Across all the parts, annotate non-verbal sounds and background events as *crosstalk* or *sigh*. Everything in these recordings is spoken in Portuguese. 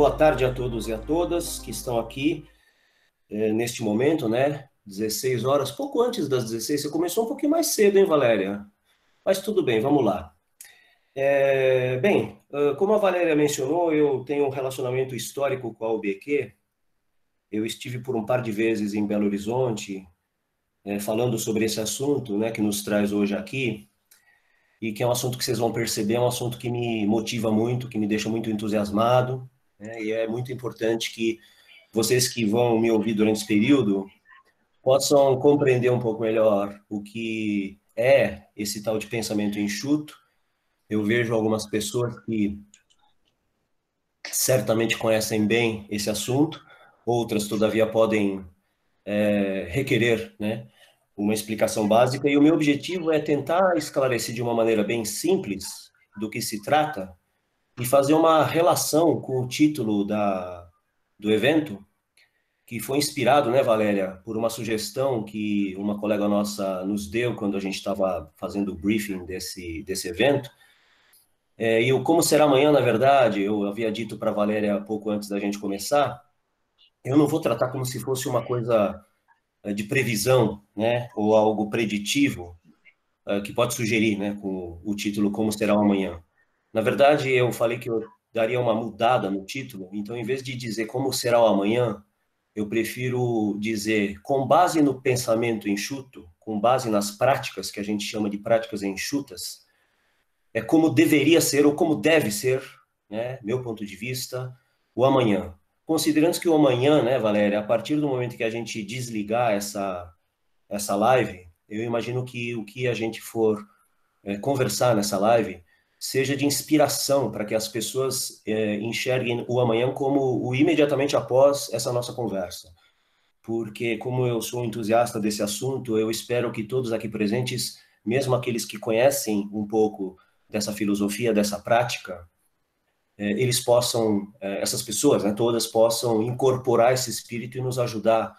boa tarde a todos e a todas que estão aqui é, neste momento, né? 16 horas, pouco antes das 16. Você começou um pouquinho mais cedo, hein, Valéria? Mas tudo bem, vamos lá. É, bem, como a Valéria mencionou, eu tenho um relacionamento histórico com a UBQ. Eu estive por um par de vezes em Belo Horizonte, é, falando sobre esse assunto, né, que nos traz hoje aqui e que é um assunto que vocês vão perceber, é um assunto que me motiva muito, que me deixa muito entusiasmado, né? e é muito importante que vocês que vão me ouvir durante esse período possam compreender um pouco melhor o que é esse tal de pensamento enxuto. Eu vejo algumas pessoas que certamente conhecem bem esse assunto, outras, todavia, podem é, requerer, né? uma explicação básica e o meu objetivo é tentar esclarecer de uma maneira bem simples do que se trata e fazer uma relação com o título da, do evento, que foi inspirado, né, Valéria, por uma sugestão que uma colega nossa nos deu quando a gente estava fazendo o briefing desse, desse evento. É, e o Como Será Amanhã, na verdade, eu havia dito para a Valéria pouco antes da gente começar, eu não vou tratar como se fosse uma coisa eh, de previsão, né, ou algo preditivo, uh, que pode sugerir, né, com o título Como Será Amanhã. Na verdade, eu falei que eu daria uma mudada no título, então, em vez de dizer Como Será o Amanhã, eu prefiro dizer, com base no pensamento enxuto, com base nas práticas, que a gente chama de práticas enxutas, é como deveria ser ou como deve ser, né, meu ponto de vista, o amanhã. Considerando que o amanhã, né, Valéria, a partir do momento que a gente desligar essa, essa live, eu imagino que o que a gente for é, conversar nessa live seja de inspiração para que as pessoas é, enxerguem o amanhã como o imediatamente após essa nossa conversa. Porque, como eu sou entusiasta desse assunto, eu espero que todos aqui presentes, mesmo aqueles que conhecem um pouco dessa filosofia, dessa prática, é, eles possam, é, essas pessoas, né, todas possam incorporar esse espírito e nos ajudar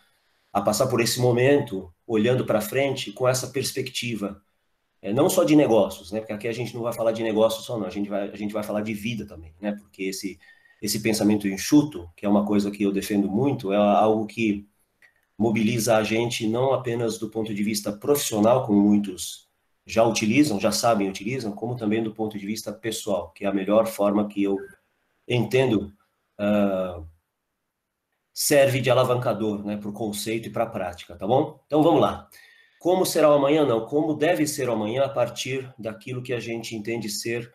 a passar por esse momento, olhando para frente com essa perspectiva, é, não só de negócios, né, porque aqui a gente não vai falar de negócios só, não, a gente vai, a gente vai falar de vida também, né, porque esse, esse pensamento enxuto, que é uma coisa que eu defendo muito, é algo que mobiliza a gente não apenas do ponto de vista profissional, como muitos já utilizam, já sabem utilizam, como também do ponto de vista pessoal, que é a melhor forma que eu entendo uh, serve de alavancador né, para o conceito e para a prática, tá bom? Então vamos lá. Como será o amanhã? Não, como deve ser o amanhã a partir daquilo que a gente entende ser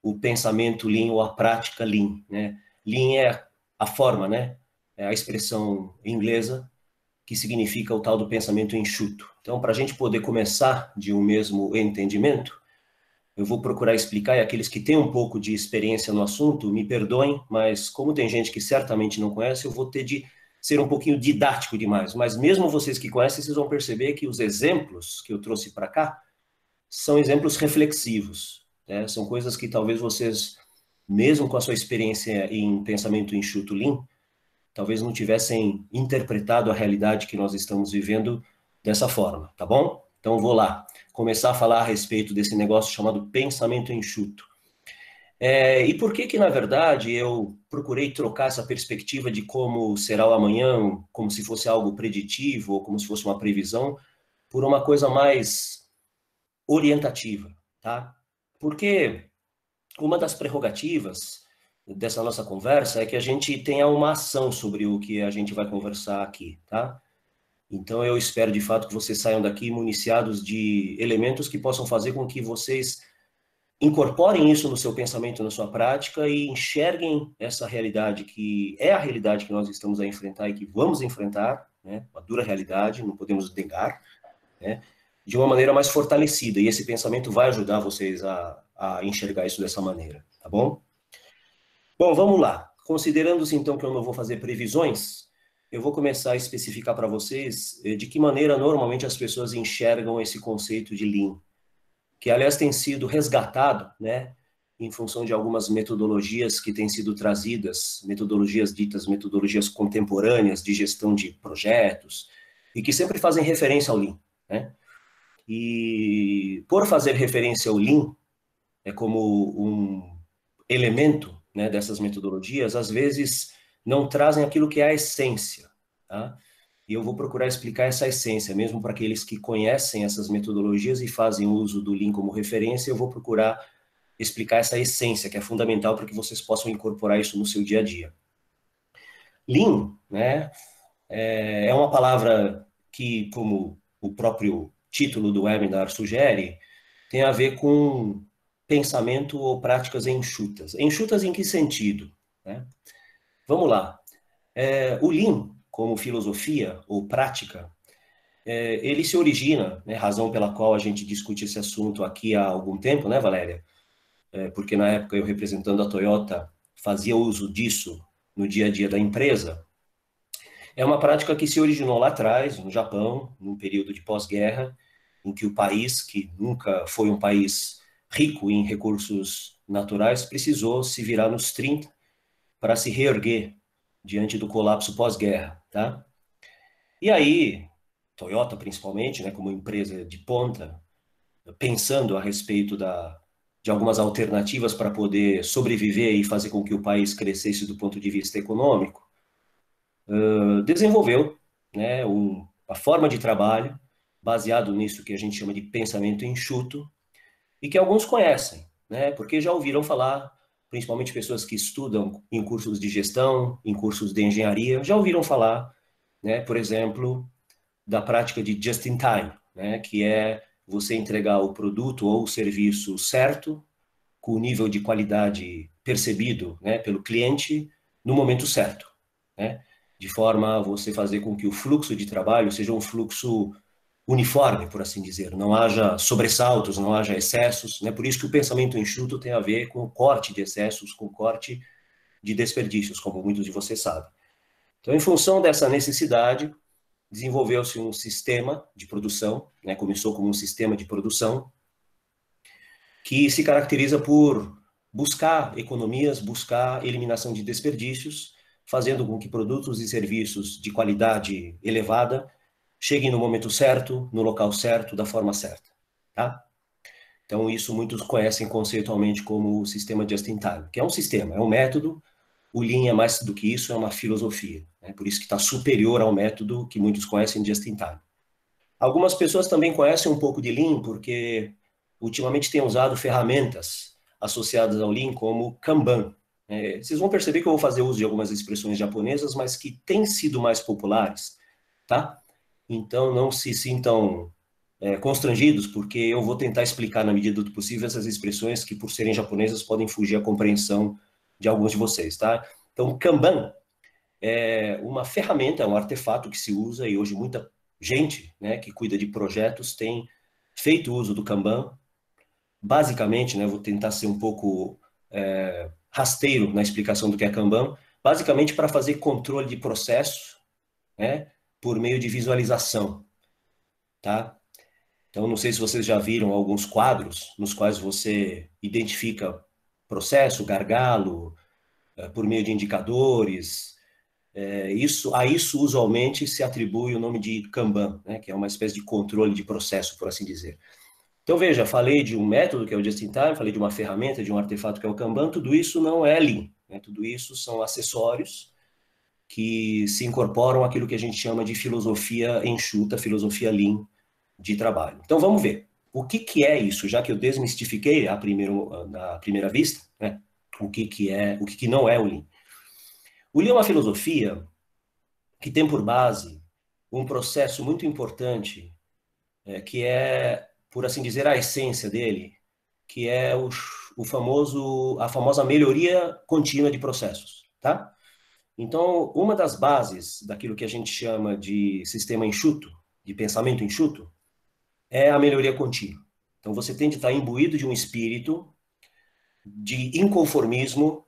o pensamento Lean ou a prática Lean, né? Lean é a forma, né? É a expressão inglesa que significa o tal do pensamento enxuto. Então, para a gente poder começar de um mesmo entendimento, eu vou procurar explicar, e aqueles que têm um pouco de experiência no assunto, me perdoem, mas como tem gente que certamente não conhece, eu vou ter de ser um pouquinho didático demais. Mas mesmo vocês que conhecem, vocês vão perceber que os exemplos que eu trouxe para cá são exemplos reflexivos. Né? São coisas que talvez vocês, mesmo com a sua experiência em pensamento enxuto Lean, talvez não tivessem interpretado a realidade que nós estamos vivendo dessa forma, tá bom? Então vou lá começar a falar a respeito desse negócio chamado pensamento enxuto. É, e por que que, na verdade, eu procurei trocar essa perspectiva de como será o amanhã, como se fosse algo preditivo, ou como se fosse uma previsão, por uma coisa mais orientativa, tá? Porque uma das prerrogativas dessa nossa conversa é que a gente tenha uma ação sobre o que a gente vai conversar aqui, tá? Então eu espero de fato que vocês saiam daqui municiados de elementos que possam fazer com que vocês incorporem isso no seu pensamento, na sua prática e enxerguem essa realidade que é a realidade que nós estamos a enfrentar e que vamos enfrentar, né? Uma dura realidade, não podemos negar, né? De uma maneira mais fortalecida. E esse pensamento vai ajudar vocês a, a enxergar isso dessa maneira, tá bom? Bom, vamos lá. Considerando-se então que eu não vou fazer previsões, eu vou começar a especificar para vocês eh, de que maneira normalmente as pessoas enxergam esse conceito de Lean, que aliás tem sido resgatado, né, em função de algumas metodologias que têm sido trazidas, metodologias ditas metodologias contemporâneas de gestão de projetos, e que sempre fazem referência ao Lean, né? E por fazer referência ao Lean, é como um elemento né, dessas metodologias, às vezes não trazem aquilo que é a essência, tá? E eu vou procurar explicar essa essência, mesmo para aqueles que conhecem essas metodologias e fazem uso do Lean como referência, eu vou procurar explicar essa essência, que é fundamental para que vocês possam incorporar isso no seu dia a dia. Lean, né, é, é uma palavra que, como o próprio título do webinar sugere, tem a ver com pensamento ou práticas enxutas. Enxutas em que sentido? Né? Vamos lá. É, o Lean, como filosofia ou prática, é, ele se origina, né, razão pela qual a gente discute esse assunto aqui há algum tempo, né, Valéria? É, porque na época eu representando a Toyota fazia uso disso no dia a dia da empresa. É uma prática que se originou lá atrás, no Japão, num período de pós-guerra, em que o país, que nunca foi um país rico em recursos naturais, precisou se virar nos 30 para se reerguer diante do colapso pós-guerra, tá? E aí, Toyota principalmente, né, como empresa de ponta, pensando a respeito da, de algumas alternativas para poder sobreviver e fazer com que o país crescesse do ponto de vista econômico, uh, desenvolveu né, um, uma forma de trabalho baseado nisso que a gente chama de pensamento enxuto e que alguns conhecem, né, porque já ouviram falar, principalmente pessoas que estudam em cursos de gestão, em cursos de engenharia, já ouviram falar, né, por exemplo, da prática de just in time, né, que é você entregar o produto ou o serviço certo, com o nível de qualidade percebido né, pelo cliente, no momento certo. Né? De forma a você fazer com que o fluxo de trabalho seja um fluxo uniforme, por assim dizer. Não haja sobressaltos, não haja excessos. Né? Por isso que o pensamento enxuto tem a ver com o corte de excessos, com o corte de desperdícios, como muitos de vocês sabem. Então, em função dessa necessidade, desenvolveu-se um sistema de produção, né, começou como um sistema de produção, que se caracteriza por buscar economias, buscar eliminação de desperdícios, fazendo com que produtos e serviços de qualidade elevada cheguem no momento certo, no local certo, da forma certa, tá? Então, isso muitos conhecem conceitualmente como o sistema just-in-time, que é um sistema, é um método o Lean é mais do que isso, é uma filosofia. Né? Por isso que está superior ao método que muitos conhecem de Just in Time. Algumas pessoas também conhecem um pouco de Lean, porque ultimamente têm usado ferramentas associadas ao Lean, como Kanban. É, vocês vão perceber que eu vou fazer uso de algumas expressões japonesas, mas que têm sido mais populares, tá? Então não se sintam é, constrangidos, porque eu vou tentar explicar na medida do possível essas expressões que, por serem japonesas, podem fugir à compreensão de alguns de vocês, tá? Então, Kanban é uma ferramenta, é um artefato que se usa e hoje muita gente, né, que cuida de projetos tem feito uso do Kanban. Basicamente, né, vou tentar ser um pouco é, rasteiro na explicação do que é Kanban, basicamente para fazer controle de processo, né, por meio de visualização, tá? Então, não sei se vocês já viram alguns quadros nos quais você identifica processo, gargalo, eh, por meio de indicadores. É, isso, a isso usualmente se atribui o nome de Kanban, né, que é uma espécie de controle de processo, por assim dizer. Então veja, falei de um método que é o Just in Time, falei de uma ferramenta, de um artefato que é o Kanban, tudo isso não é Lean, né, tudo isso são acessórios que se incorporam àquilo que a gente chama de filosofia enxuta, filosofia Lean de trabalho. Então vamos ver o que, que é isso, já que eu desmistifiquei a primeiro, à primeira vista, né? o que, que é, o que, que não é o Lean. O Lean é uma filosofia que tem por base um processo muito importante, é, que é, por assim dizer, a essência dele, que é o, o famoso, a famosa melhoria contínua de processos, tá? Então, uma das bases daquilo que a gente chama de sistema enxuto, de pensamento enxuto, é a melhoria contínua. Então você tem de estar imbuído de um espírito de inconformismo.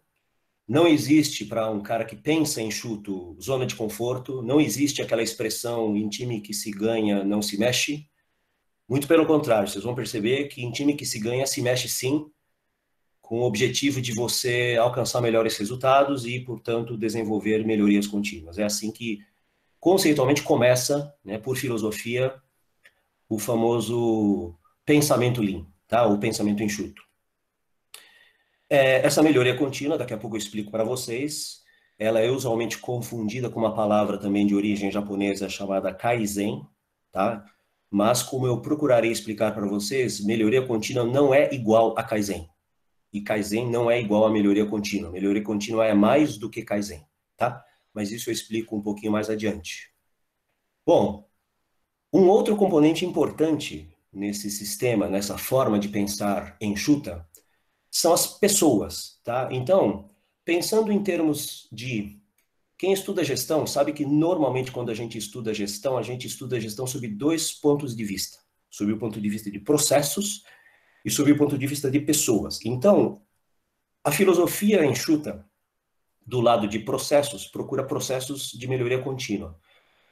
Não existe para um cara que pensa em chuto zona de conforto, não existe aquela expressão em time que se ganha não se mexe. Muito pelo contrário, vocês vão perceber que em time que se ganha se mexe sim, com o objetivo de você alcançar melhores resultados e, portanto, desenvolver melhorias contínuas. É assim que conceitualmente começa, né, por filosofia, o famoso pensamento lean, tá? O pensamento enxuto. É, essa melhoria contínua, daqui a pouco eu explico para vocês, ela é usualmente confundida com uma palavra também de origem japonesa chamada Kaizen, tá? Mas como eu procurarei explicar para vocês, melhoria contínua não é igual a Kaizen. E Kaizen não é igual a melhoria contínua. Melhoria contínua é mais do que Kaizen, tá? Mas isso eu explico um pouquinho mais adiante. Bom, um outro componente importante nesse sistema, nessa forma de pensar enxuta, são as pessoas, tá? Então, pensando em termos de quem estuda gestão sabe que normalmente quando a gente estuda gestão, a gente estuda gestão sob dois pontos de vista, sob o ponto de vista de processos e sob o ponto de vista de pessoas. Então, a filosofia enxuta do lado de processos procura processos de melhoria contínua.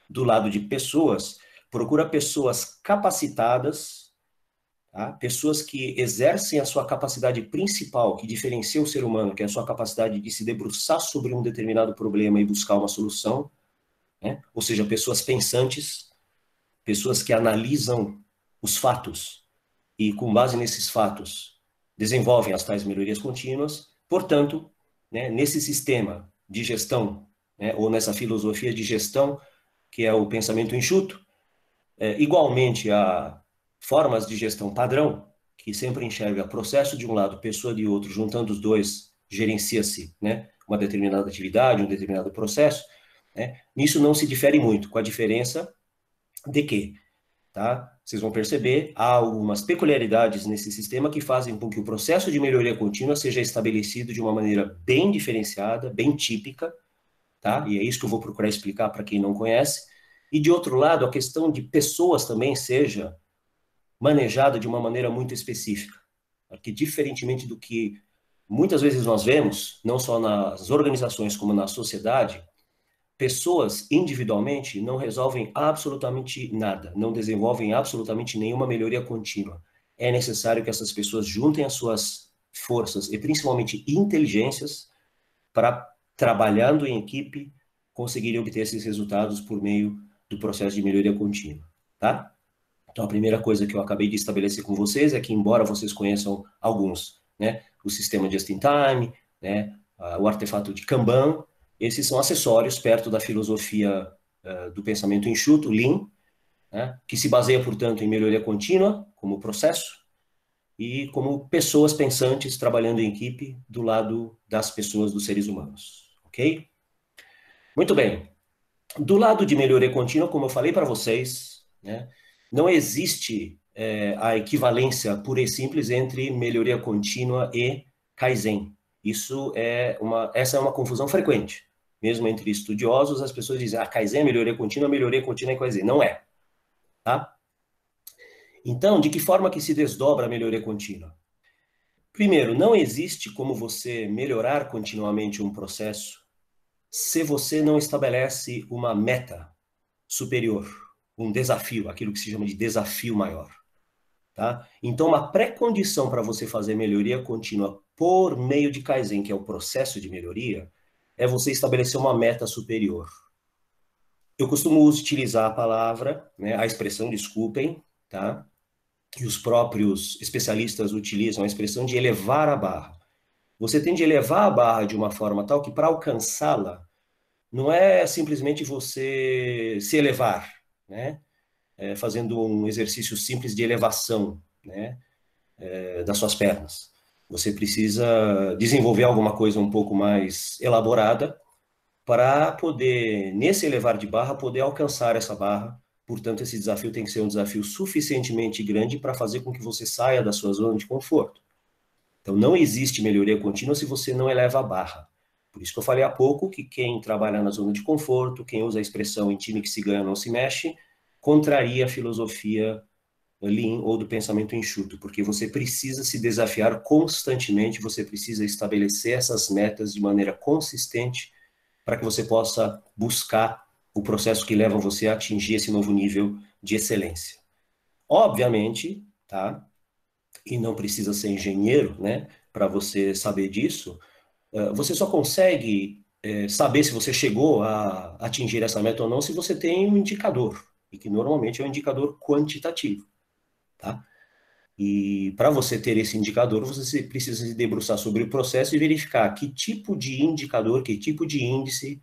Do lado de pessoas, procura pessoas capacitadas Tá? Pessoas que exercem a sua capacidade principal, que diferencia o ser humano, que é a sua capacidade de se debruçar sobre um determinado problema e buscar uma solução, né? ou seja, pessoas pensantes, pessoas que analisam os fatos e, com base nesses fatos, desenvolvem as tais melhorias contínuas. Portanto, né, nesse sistema de gestão, né, ou nessa filosofia de gestão, que é o pensamento enxuto, é, igualmente a formas de gestão padrão, que sempre enxerga processo de um lado, pessoa de outro, juntando os dois, gerencia-se né, uma determinada atividade, um determinado processo, né, nisso não se difere muito, com a diferença de que, tá, vocês vão perceber, há algumas peculiaridades nesse sistema que fazem com que o processo de melhoria contínua seja estabelecido de uma maneira bem diferenciada, bem típica, tá, e é isso que eu vou procurar explicar para quem não conhece, e de outro lado, a questão de pessoas também seja manejada de uma maneira muito específica. Porque, diferentemente do que muitas vezes nós vemos, não só nas organizações como na sociedade, pessoas individualmente não resolvem absolutamente nada, não desenvolvem absolutamente nenhuma melhoria contínua. É necessário que essas pessoas juntem as suas forças e principalmente inteligências para, trabalhando em equipe, conseguirem obter esses resultados por meio do processo de melhoria contínua, tá? Então, a primeira coisa que eu acabei de estabelecer com vocês é que, embora vocês conheçam alguns, né, o sistema just-in-time, né, o artefato de Kanban, esses são acessórios perto da filosofia uh, do pensamento enxuto, Lean, né, que se baseia, portanto, em melhoria contínua como processo e como pessoas pensantes trabalhando em equipe do lado das pessoas, dos seres humanos, ok? Muito bem. Do lado de melhoria contínua, como eu falei para vocês, né, não existe é, a equivalência pura e simples entre melhoria contínua e Kaizen. Isso é uma, essa é uma confusão frequente. Mesmo entre estudiosos, as pessoas dizem, ah, Kaizen é melhoria contínua, melhoria contínua é Kaizen. Não é. Tá? Então, de que forma que se desdobra a melhoria contínua? Primeiro, não existe como você melhorar continuamente um processo se você não estabelece uma meta superior um desafio, aquilo que se chama de desafio maior. Tá? Então, uma pré-condição para você fazer melhoria contínua por meio de Kaizen, que é o processo de melhoria, é você estabelecer uma meta superior. Eu costumo utilizar a palavra, né, a expressão, desculpem, tá? que os próprios especialistas utilizam, a expressão de elevar a barra. Você tem de elevar a barra de uma forma tal que, para alcançá-la, não é simplesmente você se elevar, né? É, fazendo um exercício simples de elevação, né? É, das suas pernas. Você precisa desenvolver alguma coisa um pouco mais elaborada para poder, nesse elevar de barra, poder alcançar essa barra. Portanto, esse desafio tem que ser um desafio suficientemente grande para fazer com que você saia da sua zona de conforto. Então, não existe melhoria contínua se você não eleva a barra. Por isso que eu falei há pouco que quem trabalha na zona de conforto, quem usa a expressão em time que se ganha não se mexe, contraria a filosofia Lean ou do pensamento enxuto, porque você precisa se desafiar constantemente, você precisa estabelecer essas metas de maneira consistente para que você possa buscar o processo que leva você a atingir esse novo nível de excelência. Obviamente, tá? E não precisa ser engenheiro, né, para você saber disso, eh, você só consegue é, saber se você chegou a atingir essa meta ou não se você tem um indicador, e que normalmente é um indicador quantitativo. Tá? E para você ter esse indicador, você precisa se debruçar sobre o processo e verificar que tipo de indicador, que tipo de índice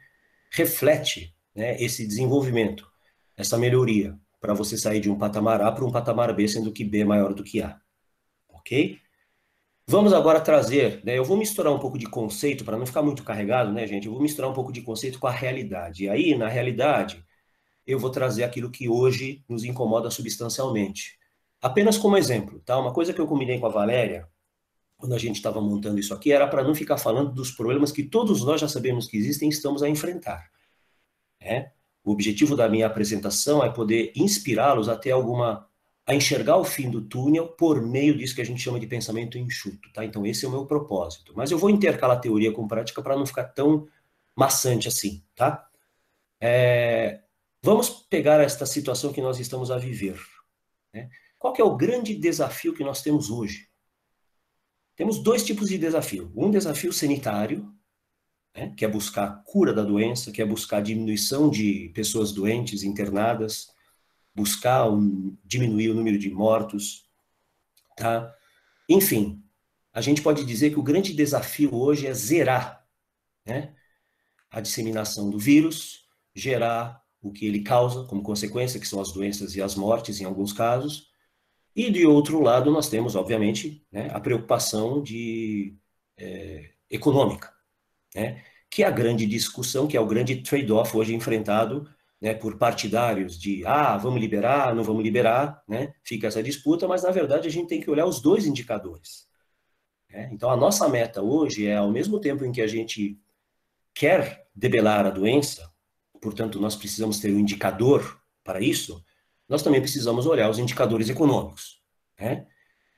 reflete né, esse desenvolvimento, essa melhoria, para você sair de um patamar A para um patamar B, sendo que B é maior do que A. Ok? Vamos agora trazer, né, eu vou misturar um pouco de conceito, para não ficar muito carregado, né, gente? Eu vou misturar um pouco de conceito com a realidade. E aí, na realidade, eu vou trazer aquilo que hoje nos incomoda substancialmente. Apenas como exemplo, tá? Uma coisa que eu combinei com a Valéria, quando a gente estava montando isso aqui, era para não ficar falando dos problemas que todos nós já sabemos que existem e estamos a enfrentar. Né? O objetivo da minha apresentação é poder inspirá-los até alguma a enxergar o fim do túnel por meio disso que a gente chama de pensamento enxuto, tá? Então esse é o meu propósito. Mas eu vou intercalar teoria com prática para não ficar tão maçante assim, tá? É... Vamos pegar esta situação que nós estamos a viver. Né? Qual é o grande desafio que nós temos hoje? Temos dois tipos de desafio. Um desafio sanitário, né, que é buscar cura da doença, que é buscar diminuição de pessoas doentes, internadas, buscar um, diminuir o número de mortos, tá? Enfim, a gente pode dizer que o grande desafio hoje é zerar né, a disseminação do vírus, gerar o que ele causa como consequência, que são as doenças e as mortes em alguns casos, e de outro lado nós temos, obviamente, né, a preocupação de é, econômica, né? que é a grande discussão, que é o grande trade-off hoje enfrentado né, por partidários de, ah, vamos liberar, não vamos liberar, né? fica essa disputa, mas na verdade a gente tem que olhar os dois indicadores. Né? Então a nossa meta hoje é, ao mesmo tempo em que a gente quer debelar a doença, portanto nós precisamos ter um indicador para isso, nós também precisamos olhar os indicadores econômicos. Né?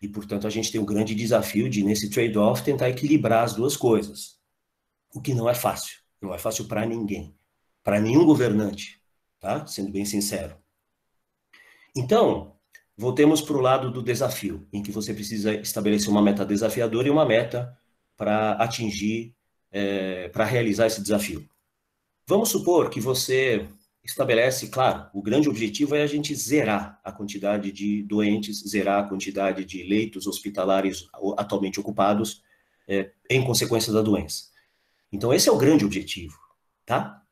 E, portanto, a gente tem um grande desafio de, nesse trade-off, tentar equilibrar as duas coisas o que não é fácil. Não é fácil para ninguém, para nenhum governante, tá? Sendo bem sincero. Então, voltemos para o lado do desafio, em que você precisa estabelecer uma meta desafiadora e uma meta para atingir, é, para realizar esse desafio. Vamos supor que você estabelece, claro, o grande objetivo é a gente zerar a quantidade de doentes, zerar a quantidade de leitos hospitalares atualmente ocupados é, em consequência da doença. Então, esse é o grande objetivo, tá?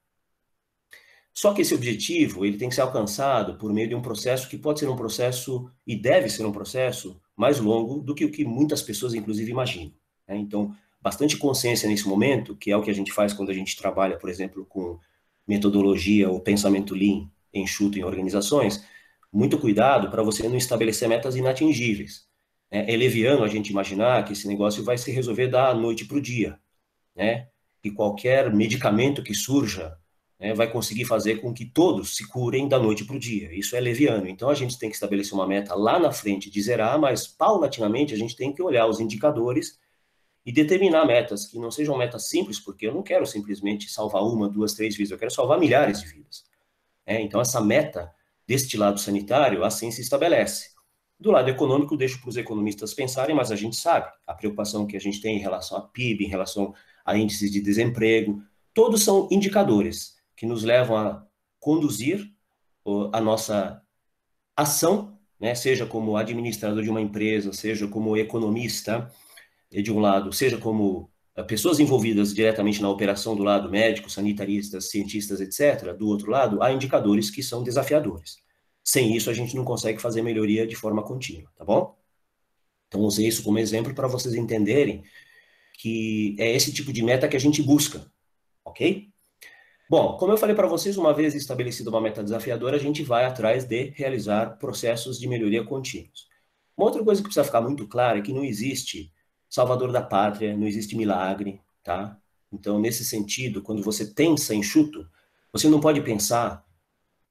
Só que esse objetivo, ele tem que ser alcançado por meio de um processo que pode ser um processo, e deve ser um processo, mais longo do que o que muitas pessoas, inclusive, imaginam. Né? Então, bastante consciência nesse momento, que é o que a gente faz quando a gente trabalha, por exemplo, com metodologia ou pensamento lean enxuto em organizações, muito cuidado para você não estabelecer metas inatingíveis. É, é leviano a gente imaginar que esse negócio vai se resolver da noite para o dia, né? que qualquer medicamento que surja né, vai conseguir fazer com que todos se curem da noite para o dia. Isso é leviano. Então a gente tem que estabelecer uma meta lá na frente de zerar, mas paulatinamente a gente tem que olhar os indicadores e determinar metas que não sejam metas simples, porque eu não quero simplesmente salvar uma, duas, três vidas, eu quero salvar milhares de vidas. É, então essa meta deste lado sanitário assim se estabelece. Do lado econômico, deixo para os economistas pensarem, mas a gente sabe a preocupação que a gente tem em relação a PIB, em relação a índices de desemprego, todos são indicadores que nos levam a conduzir a nossa ação, né, seja como administrador de uma empresa, seja como economista, de um lado, seja como eh, pessoas envolvidas diretamente na operação do lado médico, sanitaristas, cientistas, etc., do outro lado, há indicadores que são desafiadores. Sem isso, a gente não consegue fazer melhoria de forma contínua, tá bom? Então, usei isso como exemplo para vocês entenderem que é esse tipo de meta que a gente busca, ok? Bom, como eu falei para vocês, uma vez estabelecida uma meta desafiadora, a gente vai atrás de realizar processos de melhoria contínuos. Uma outra coisa que precisa ficar muito clara é que não existe salvador da pátria, não existe milagre, tá? Então, nesse sentido, quando você pensa enxuto, você não pode pensar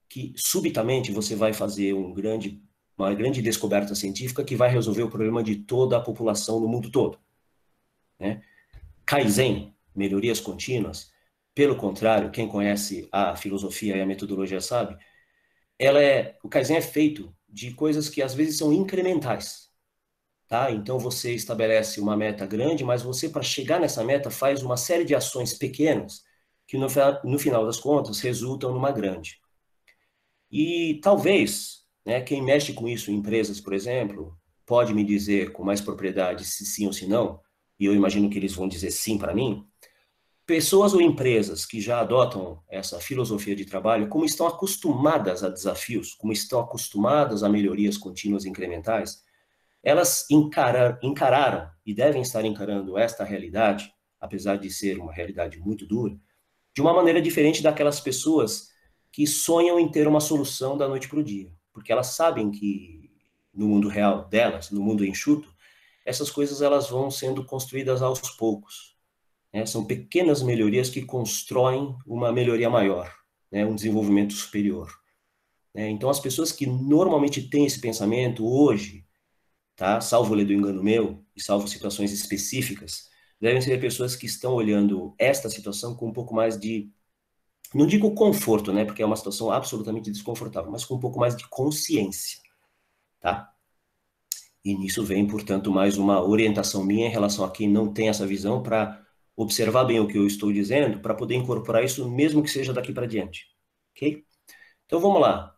que subitamente você vai fazer um grande, uma grande descoberta científica que vai resolver o problema de toda a população no mundo todo. Né? Kaizen, melhorias contínuas, pelo contrário, quem conhece a filosofia e a metodologia sabe, ela é, o Kaizen é feito de coisas que às vezes são incrementais. Tá? Então você estabelece uma meta grande, mas você para chegar nessa meta faz uma série de ações pequenas que no, no final das contas resultam numa grande. E talvez, né, quem mexe com isso em empresas, por exemplo, pode me dizer com mais propriedade se sim ou se não, e eu imagino que eles vão dizer sim para mim, pessoas ou empresas que já adotam essa filosofia de trabalho, como estão acostumadas a desafios, como estão acostumadas a melhorias contínuas e incrementais, elas encarar, encararam e devem estar encarando esta realidade, apesar de ser uma realidade muito dura, de uma maneira diferente daquelas pessoas que sonham em ter uma solução da noite para o dia, porque elas sabem que no mundo real delas, no mundo enxuto, essas coisas elas vão sendo construídas aos poucos. Né? São pequenas melhorias que constroem uma melhoria maior, né? um desenvolvimento superior. Né? Então, as pessoas que normalmente têm esse pensamento hoje, tá? salvo o do engano meu, e salvo situações específicas, devem ser pessoas que estão olhando esta situação com um pouco mais de, não digo conforto, né, porque é uma situação absolutamente desconfortável, mas com um pouco mais de consciência, tá? E nisso vem, portanto, mais uma orientação minha em relação a quem não tem essa visão para observar bem o que eu estou dizendo, para poder incorporar isso, mesmo que seja daqui para diante. Ok? Então vamos lá.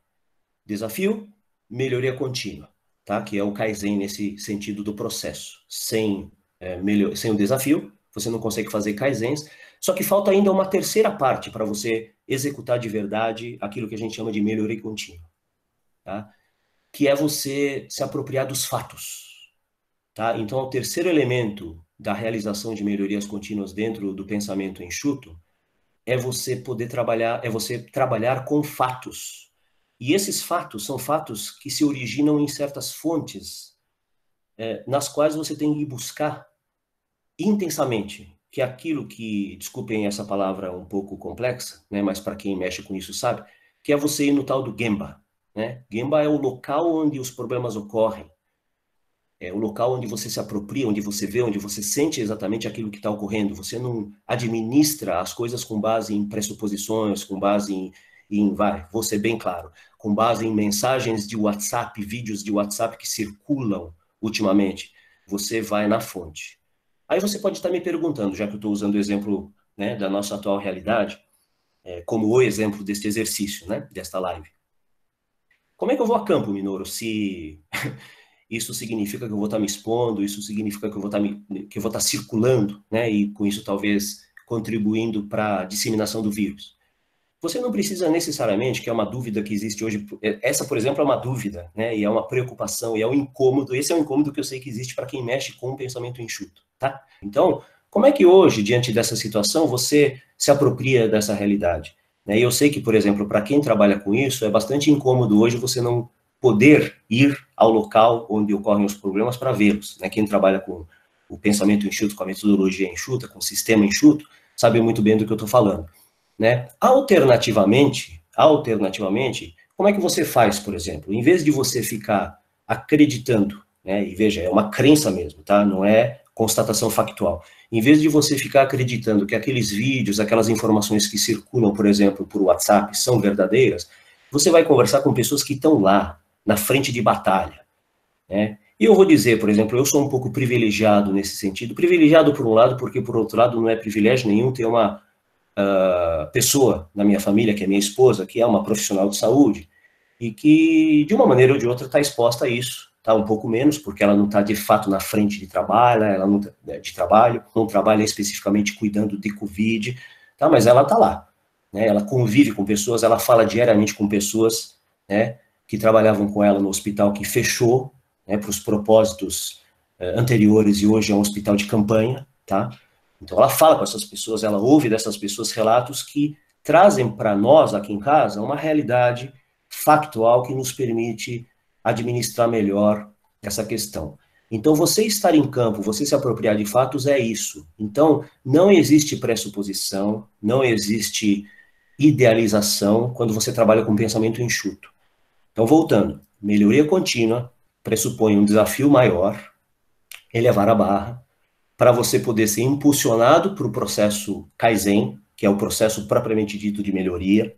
Desafio, melhoria contínua, tá? Que é o Kaizen nesse sentido do processo. Sem, é, melhor, sem o desafio, você não consegue fazer Kaizens. Só que falta ainda uma terceira parte para você executar de verdade aquilo que a gente chama de melhoria contínua, tá? Que é você se apropriar dos fatos, tá? Então, o terceiro elemento da realização de melhorias contínuas dentro do pensamento enxuto é você poder trabalhar, é você trabalhar com fatos. E esses fatos são fatos que se originam em certas fontes, é, nas quais você tem que buscar intensamente, que aquilo que, desculpem essa palavra um pouco complexa, né, mas para quem mexe com isso sabe, que é você ir no tal do Gemba. Né? Gemba é o local onde os problemas ocorrem, é o local onde você se apropria, onde você vê, onde você sente exatamente aquilo que está ocorrendo. Você não administra as coisas com base em pressuposições, com base em, em, vai, vou ser bem claro, com base em mensagens de WhatsApp, vídeos de WhatsApp que circulam ultimamente. Você vai na fonte. Aí você pode estar me perguntando, já que eu estou usando o exemplo né, da nossa atual realidade, é, como o exemplo deste exercício, né, desta live. Como é que eu vou a campo, Minoro, se *laughs* isso significa que eu vou estar me expondo, isso significa que eu vou estar, me, que eu vou estar circulando, né? E com isso talvez contribuindo para a disseminação do vírus. Você não precisa necessariamente, que é uma dúvida que existe hoje, é, essa, por exemplo, é uma dúvida, né? E é uma preocupação, e é um incômodo. Esse é um incômodo que eu sei que existe para quem mexe com o pensamento enxuto, tá? Então, como é que hoje, diante dessa situação, você se apropria dessa realidade? Né? E eu sei que, por exemplo, para quem trabalha com isso, é bastante incômodo hoje você não poder ir ao local onde ocorrem os problemas para vê-los. Né? Quem trabalha com o pensamento enxuto, com a metodologia enxuta, com o sistema enxuto, sabe muito bem do que eu estou falando. Né? Alternativamente, alternativamente, como é que você faz, por exemplo? Em vez de você ficar acreditando, né? e veja, é uma crença mesmo, tá? não é constatação factual. Em vez de você ficar acreditando que aqueles vídeos, aquelas informações que circulam, por exemplo, por WhatsApp, são verdadeiras, você vai conversar com pessoas que estão lá, na frente de batalha. Né? E eu vou dizer, por exemplo, eu sou um pouco privilegiado nesse sentido. Privilegiado por um lado, porque por outro lado não é privilégio nenhum ter uma pessoa na minha família, que é minha esposa, que é uma profissional de saúde, e que, de uma maneira ou de outra, está exposta a isso. Está um pouco menos, porque ela não está de fato na frente de trabalho, ela não tá, né, de trabalho, não trabalha especificamente cuidando de Covid, tá? mas ela está lá. Né? Ela convive com pessoas, ela fala diariamente com pessoas, né? que trabalhavam com ela no hospital que fechou, né, para os propósitos eh, anteriores e hoje é um hospital de campanha, tá? Então ela fala com essas pessoas, ela ouve dessas pessoas relatos que trazem para nós aqui em casa uma realidade factual que nos permite administrar melhor essa questão. Então, você estar em campo, você se apropriar de fatos é isso. Então, não existe pressuposição, não existe idealização quando você trabalha com pensamento enxuto. Então, voltando, melhoria contínua pressupõe um desafio maior, elevar a barra, para você poder ser impulsionado para o processo Kaizen, que é o processo propriamente dito de melhoria,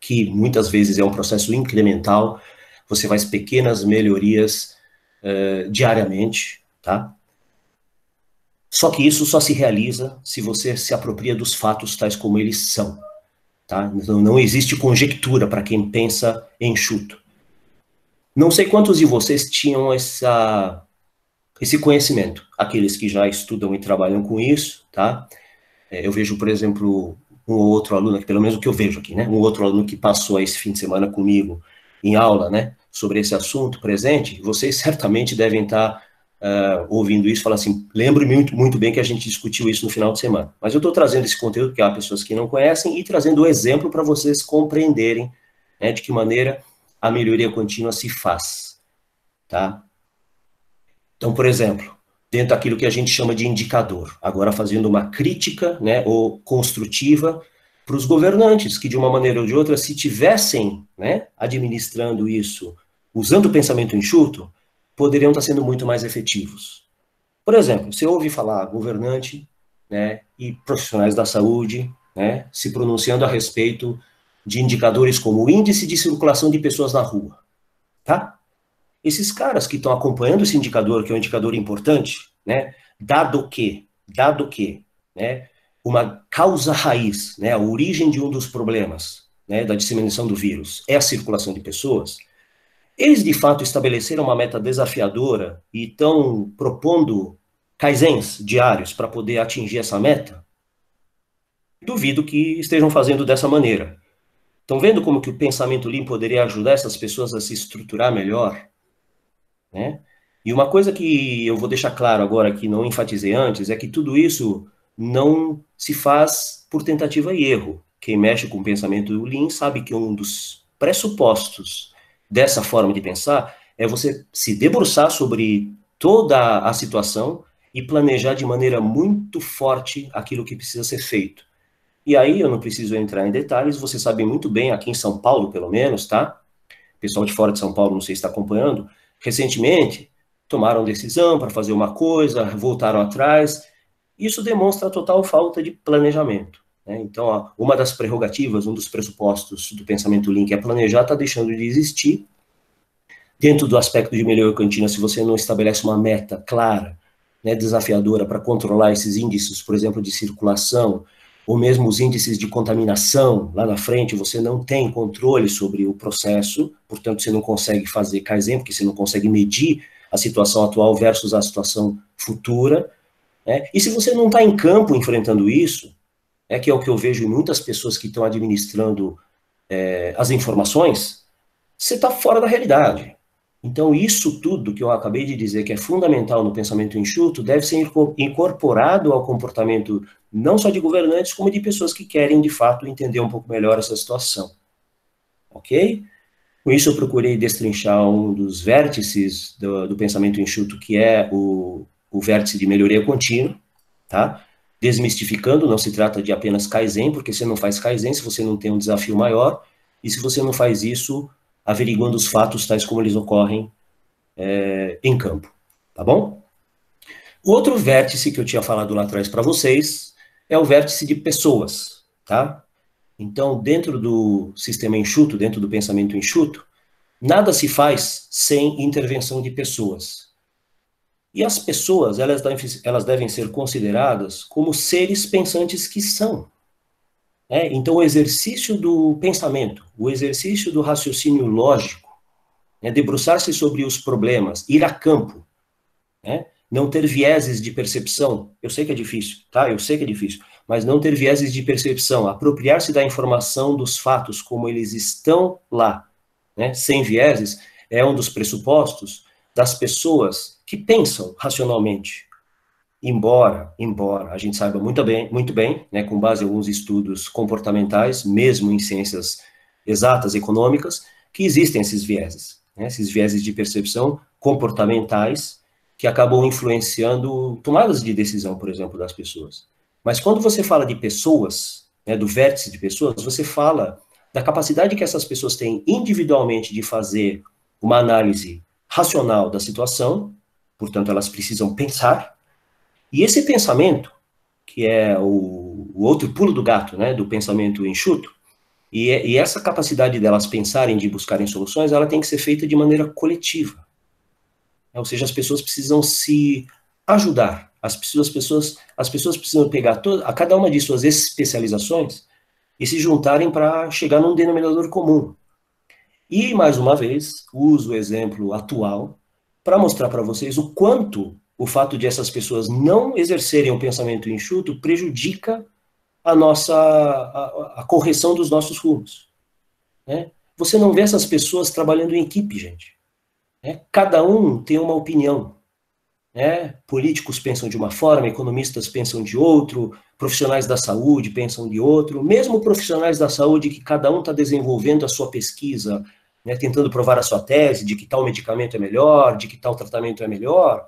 que muitas vezes é um processo incremental, você faz pequenas melhorias uh, diariamente, tá? Só que isso só se realiza se você se apropria dos fatos tais como eles são. Tá? Então, não existe conjectura para quem pensa enxuto. Não sei quantos de vocês tinham essa, esse conhecimento, aqueles que já estudam e trabalham com isso, tá? É, eu vejo, por exemplo, um outro aluno, pelo menos o que eu vejo aqui, né? Um outro aluno que passou esse fim de semana comigo em aula, né? Sobre esse assunto presente, vocês *laughs* certamente devem estar uh, ouvindo isso, falar assim, lembro muito, muito bem que a gente discutiu isso no final de semana. Mas eu estou trazendo esse conteúdo, porque há pessoas que não conhecem, e trazendo o exemplo para vocês compreenderem né, de que maneira a melhoria contínua se faz, tá? Então, por exemplo, dentro daquilo que a gente chama de indicador, agora fazendo uma crítica, né, ou construtiva para os governantes, que de uma maneira ou de outra, se tivessem, né, administrando isso, usando o pensamento enxuto, poderiam estar sendo muito mais efetivos. Por exemplo, você ouve falar governante né, e profissionais da saúde né, se pronunciando a respeito de indicadores como o índice de circulação de pessoas na rua. Tá? Esses caras que estão acompanhando esse indicador, que é um indicador importante, né, dado que, dado que, né, uma causa raiz, né, a origem de um dos problemas né, da disseminação do vírus é a circulação de pessoas, eles, de fato, estabeleceram uma meta desafiadora e estão propondo kaizens diários para poder atingir essa meta? Duvido que estejam fazendo dessa maneira. Estão vendo como que o pensamento limpo poderia ajudar essas pessoas a se estruturar melhor? Né? E uma coisa que eu vou deixar claro agora, que não enfatizei antes, é que tudo isso não se faz por tentativa e erro. Quem mexe com o pensamento Lean sabe que um dos pressupostos dessa forma de pensar é você se debruçar sobre toda a situação e planejar de maneira muito forte aquilo que precisa ser feito. E aí eu não preciso entrar em detalhes, você sabe muito bem, aqui em São Paulo, pelo menos, tá? pessoal de fora de São Paulo, não sei se está acompanhando, recentemente tomaram decisão para fazer uma coisa, voltaram atrás. Isso demonstra a total falta de planejamento. Né? Então, ó, uma das prerrogativas, um dos pressupostos do pensamento que é planejar, está deixando de existir. Dentro do aspecto de melhoria contínua, se você não estabelece uma meta clara, né, desafiadora para controlar esses índices, por exemplo, de circulação, ou mesmo os índices de contaminação, lá na frente você não tem controle sobre o processo, portanto você não consegue fazer Kaizen, porque você não consegue medir a situação atual versus a situação futura. Né? E se você não está em campo enfrentando isso, é que é o que eu vejo em muitas pessoas que estão administrando é, as informações, você está fora da realidade. Então, isso tudo que eu acabei de dizer, que é fundamental no pensamento enxuto, deve ser incorporado ao comportamento não só de governantes, como de pessoas que querem, de fato, entender um pouco melhor essa situação. Ok? Com isso, eu procurei destrinchar um dos vértices do, do pensamento enxuto, que é o, o vértice de melhoria contínua, tá? desmistificando, não se trata de apenas Kaizen, porque você não faz Kaizen se você não tem um desafio maior, e se você não faz isso averiguando os fatos tais como eles ocorrem é, em campo, tá bom? O outro vértice que eu tinha falado lá atrás para vocês é o vértice de pessoas, tá? Então, dentro do sistema enxuto, dentro do pensamento enxuto, nada se faz sem intervenção de pessoas. E as pessoas, elas devem, elas devem ser consideradas como seres pensantes que são. É, então, o exercício do pensamento, o exercício do raciocínio lógico, né, debruçar-se sobre os problemas, ir a campo, né, não ter vieses de percepção. Eu sei que é difícil, tá? Eu sei que é difícil, mas não ter vieses de percepção, apropriar-se da informação dos fatos como eles estão lá, né, sem vieses, é um dos pressupostos das pessoas que pensam racionalmente. Embora, embora a gente saiba muito bem, muito bem, né, com base em alguns estudos comportamentais, mesmo em ciências exatas econômicas, que existem esses vieses, né, esses vieses de percepção comportamentais que acabam influenciando tomadas de decisão, por exemplo, das pessoas. Mas quando você fala de pessoas, né, do vértice de pessoas, você fala da capacidade que essas pessoas têm individualmente de fazer uma análise racional da situação portanto, elas precisam pensar. E esse pensamento, que é o, o outro pulo do gato, né, do pensamento enxuto, e, e, essa capacidade delas pensarem, de buscarem soluções, ela tem que ser feita de maneira coletiva. Ou seja, as pessoas precisam se ajudar. As pessoas, as pessoas, as pessoas precisam pegar toda, a cada uma de suas especializações e se juntarem para chegar num denominador comum. E, mais uma vez, uso o exemplo atual para mostrar para vocês o quanto o fato de essas pessoas não exercerem o pensamento enxuto prejudica a nossa a, a correção dos nossos rumos. Né? Você não vê essas pessoas trabalhando em equipe, gente. Né? Cada um tem uma opinião. Né? Políticos pensam de uma forma, economistas pensam de outro, profissionais da saúde pensam de outro, mesmo profissionais da saúde que cada um está desenvolvendo a sua pesquisa, né, tentando provar a sua tese de que tal medicamento é melhor, de que tal tratamento é melhor,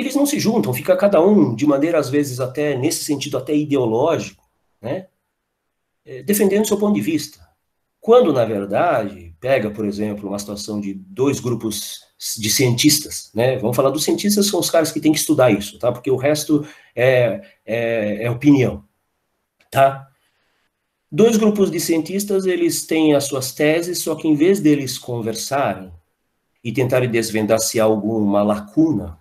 eles não se juntam, fica cada um de maneira às vezes até nesse sentido até ideológico, né, é, defendendo seu ponto de vista. Quando na verdade pega, por exemplo, uma situação de dois grupos de cientistas, né? Vamos falar dos cientistas, são os caras que têm que estudar isso, tá? Porque o resto é, é, é opinião, tá? Dois grupos de cientistas, eles têm as suas teses, só que em vez deles conversarem e tentarem desvendar se há alguma lacuna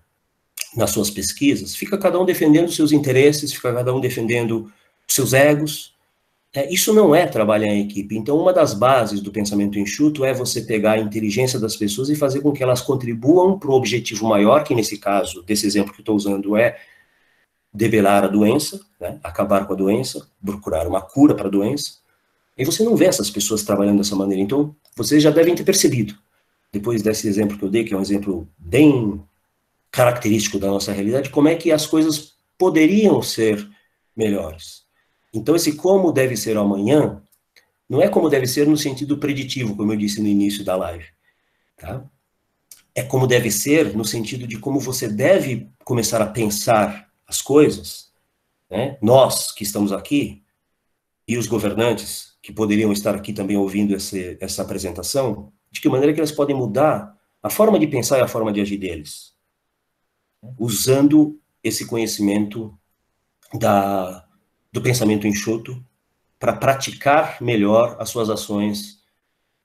nas suas pesquisas, fica cada um defendendo seus interesses, fica cada um defendendo seus egos, é, isso não é trabalhar em equipe. Então, uma das bases do pensamento enxuto é você pegar a inteligência das pessoas e fazer com que elas contribuam para o objetivo maior, que nesse caso, desse exemplo que estou usando, é debelar a doença, né, acabar com a doença, procurar uma cura para a doença. E você não vê essas pessoas trabalhando dessa maneira. Então, vocês já devem ter percebido, depois desse exemplo que eu dei, que é um exemplo bem característico da nossa realidade, como é que as coisas poderiam ser melhores. Então, esse como deve ser amanhã não é como deve ser no sentido preditivo, como eu disse no início da live. Tá? É como deve ser no sentido de como você deve começar a pensar as coisas. Né? Nós que estamos aqui e os governantes que poderiam estar aqui também ouvindo esse, essa apresentação, de que maneira que eles podem mudar a forma de pensar e a forma de agir deles, usando esse conhecimento da do pensamento enxuto para praticar melhor as suas ações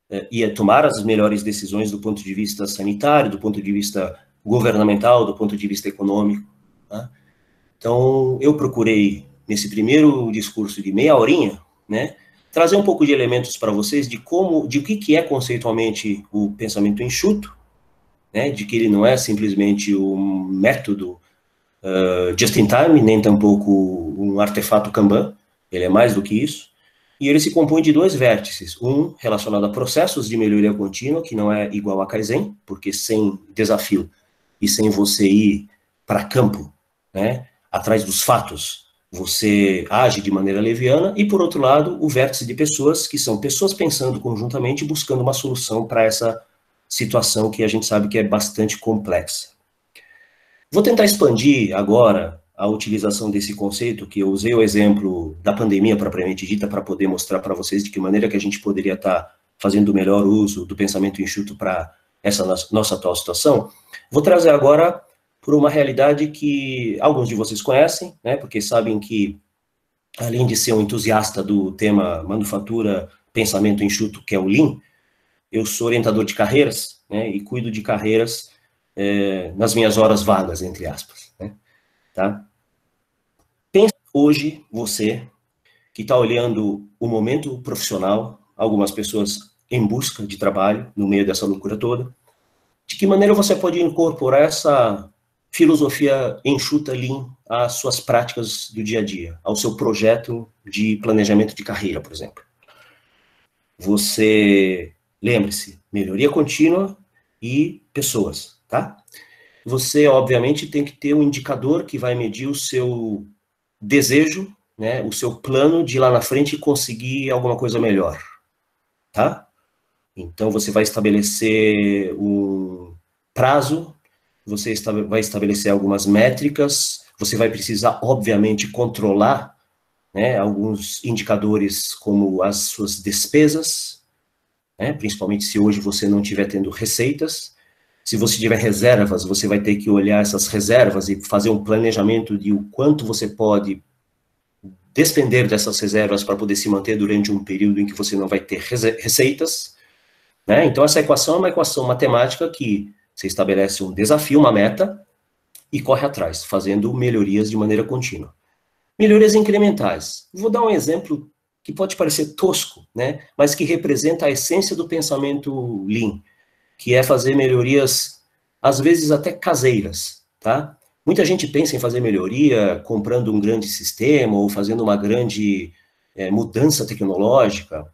eh, e tomar as melhores decisões do ponto de vista sanitário, do ponto de vista governamental, do ponto de vista econômico. Tá? Então, eu procurei, nesse primeiro discurso de meia horinha, né, trazer um pouco de elementos para vocês de como, de o que, que é conceitualmente o pensamento enxuto, né, de que ele não é simplesmente um método uh, just in time, nem tampouco um artefato Kanban, ele é mais do que isso, e ele se compõe de dois vértices, um relacionado a processos de melhoria contínua, que não é igual a Kaizen, porque sem desafio e sem você ir para campo, né, atrás dos fatos, você age de maneira leviana, e por outro lado, o vértice de pessoas, que são pessoas pensando conjuntamente, buscando uma solução para essa situação que a gente sabe que é bastante complexa. Vou tentar expandir agora a utilização desse conceito, que eu usei o exemplo da pandemia propriamente dita, para poder mostrar para vocês de que maneira que a gente poderia estar tá fazendo o melhor uso do pensamento enxuto para essa nossa atual situação. Vou trazer agora por uma realidade que alguns de vocês conhecem, né, porque sabem que, além de ser um entusiasta do tema manufatura, pensamento enxuto, que é o Lean, eu sou orientador de carreiras, né, e cuido de carreiras é, nas minhas horas vagas, entre aspas. Né? Tá? Pensa hoje, você, que está olhando o momento profissional, algumas pessoas em busca de trabalho, no meio dessa loucura toda, de que maneira você pode incorporar essa filosofia enxuta Lean às suas práticas do dia a dia, ao seu projeto de planejamento de carreira, por exemplo. Você, lembre-se, melhoria contínua e pessoas tá? Você, obviamente, tem que ter um indicador que vai medir o seu desejo, né, o seu plano de ir lá na frente conseguir alguma coisa melhor, tá? Então, você vai estabelecer um prazo, você vai estabelecer algumas métricas, você vai precisar, obviamente, controlar né, alguns indicadores como as suas despesas, né, principalmente se hoje você não estiver tendo receitas, se você tiver reservas, você vai ter que olhar essas reservas e fazer um planejamento de o quanto você pode despender dessas reservas para poder se manter durante um período em que você não vai ter receitas. Né? Então, essa equação é uma equação matemática que você estabelece um desafio, uma meta, e corre atrás, fazendo melhorias de maneira contínua. Melhorias incrementais. Vou dar um exemplo que pode parecer tosco, né? Mas que representa a essência do pensamento Lean, que é fazer melhorias, às vezes até caseiras, tá? Muita gente pensa em fazer melhoria comprando um grande sistema ou fazendo uma grande é, mudança tecnológica.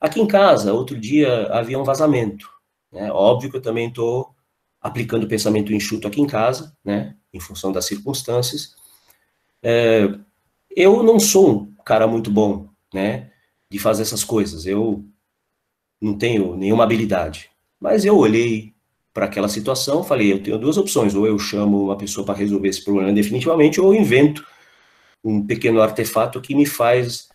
Aqui em casa, outro dia, havia um vazamento. Né? Óbvio que eu também estou aplicando pensamento enxuto aqui em casa, né? em função das circunstâncias. É, eu não sou um cara muito bom né, de fazer essas coisas. Eu não tenho nenhuma habilidade. Mas eu olhei para aquela situação, falei, eu tenho duas opções, ou eu chamo uma pessoa para resolver esse problema definitivamente, ou eu invento um pequeno artefato que me faz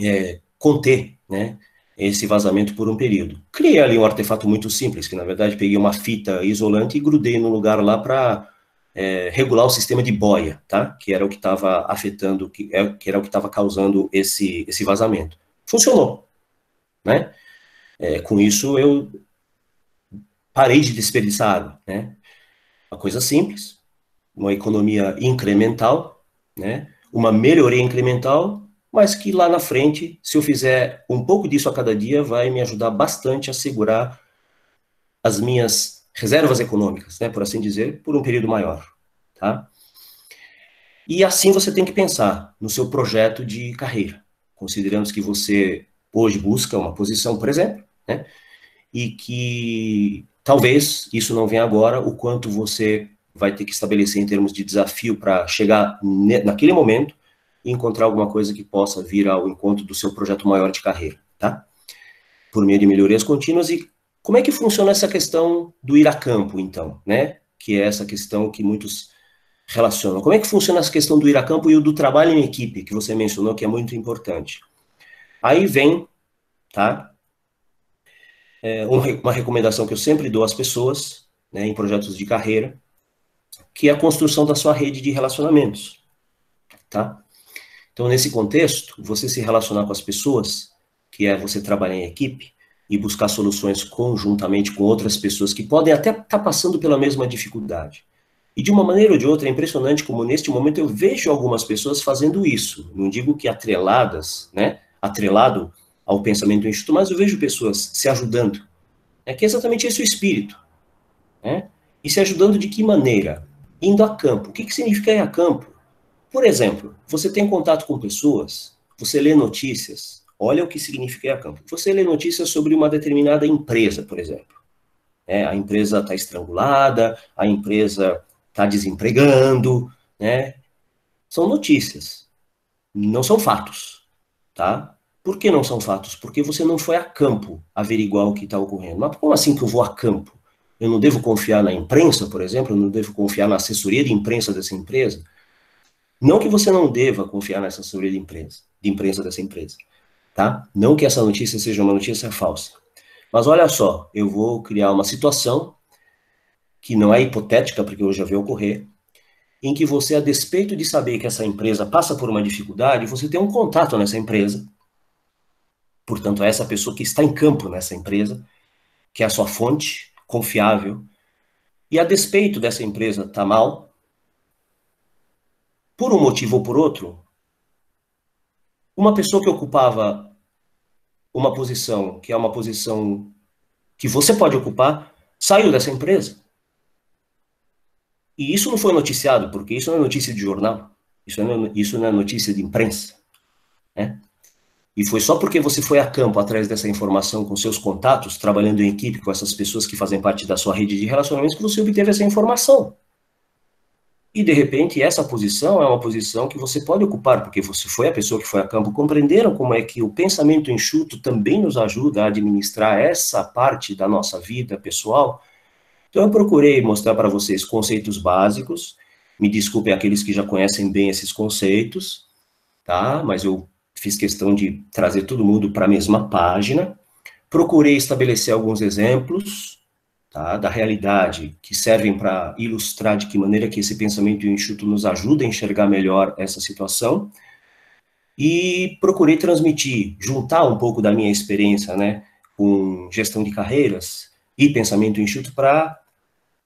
é, conter, né, esse vazamento por um período. Criei ali um artefato muito simples, que na verdade peguei uma fita isolante e grudei no lugar lá para é, regular o sistema de boia, tá? Que era o que estava afetando, que, é, que era o que estava causando esse, esse vazamento. Funcionou, né? É, com isso eu parei de desperdiçar água, né? Uma coisa simples, uma economia incremental, né? Uma melhoria incremental, mas que lá na frente, se eu fizer um pouco disso a cada dia, vai me ajudar bastante a segurar as minhas reservas econômicas, né, por assim dizer, por um período maior, tá? E assim você tem que pensar no seu projeto de carreira, considerando que você hoje busca uma posição, por exemplo, né, e que Talvez isso não venha agora, o quanto você vai ter que estabelecer em termos de desafio para chegar naquele momento e encontrar alguma coisa que possa vir ao encontro do seu projeto maior de carreira, tá? Por meio de melhorias contínuas e como é que funciona essa questão do ir a campo, então, né? Que é essa questão que muitos relacionam. Como é que funciona essa questão do ir a campo e o do trabalho em equipe, que você mencionou, que é muito importante. Aí vem, tá? é, uma recomendação que eu sempre dou às pessoas, né, em projetos de carreira, que é a construção da sua rede de relacionamentos, tá? Então, nesse contexto, você se relacionar com as pessoas, que é você trabalhar em equipe e buscar soluções conjuntamente com outras pessoas que podem até estar tá passando pela mesma dificuldade. E de uma maneira ou de outra, é impressionante como neste momento eu vejo algumas pessoas fazendo isso. Não digo que atreladas, né? Atrelado ao pensamento instituto, mas eu vejo pessoas se ajudando. É que é exatamente esse o espírito. Né? E se ajudando de que maneira? Indo a campo. O que, que significa ir a campo? Por exemplo, você tem contato com pessoas, você lê notícias, olha o que significa ir a campo. Você lê notícias sobre uma determinada empresa, por exemplo. É, a empresa está estrangulada, a empresa está desempregando, né? São notícias, não são fatos, tá? Por que não são fatos? Porque você não foi a campo averiguar o que está ocorrendo. Mas como assim que eu vou a campo? Eu não devo confiar na imprensa, por exemplo? Eu não devo confiar na assessoria de imprensa dessa empresa? Não que você não deva confiar nessa assessoria de imprensa, de imprensa dessa empresa, tá? Não que essa notícia seja uma notícia falsa. Mas olha só, eu vou criar uma situação que não é hipotética, porque eu já vi ocorrer, em que você, a despeito de saber que essa empresa passa por uma dificuldade, você tem um contato nessa empresa, portanto, a essa pessoa que está em campo nessa empresa, que é a sua fonte confiável, e a despeito dessa empresa estar tá mal, por um motivo ou por outro, uma pessoa que ocupava uma posição que é uma posição que você pode ocupar, saiu dessa empresa. E isso não foi noticiado, porque isso não é notícia de jornal, isso não é, isso não é notícia de imprensa. Né? E foi só porque você foi a campo atrás dessa informação com seus contatos, trabalhando em equipe com essas pessoas que fazem parte da sua rede de relacionamentos, que você obteve essa informação. E de repente essa posição é uma posição que você pode ocupar, porque você foi a pessoa que foi a campo. Compreenderam como é que o pensamento enxuto também nos ajuda a administrar essa parte da nossa vida pessoal? Então eu procurei mostrar para vocês conceitos básicos. Me desculpem aqueles que já conhecem bem esses conceitos, tá? Mas eu fiz questão de trazer todo mundo para a mesma página. Procurei estabelecer alguns exemplos tá, da realidade que servem para ilustrar de que maneira que esse pensamento enxuto nos ajuda a enxergar melhor essa situação. E procurei transmitir, juntar um pouco da minha experiência né, com gestão de carreiras e pensamento enxuto para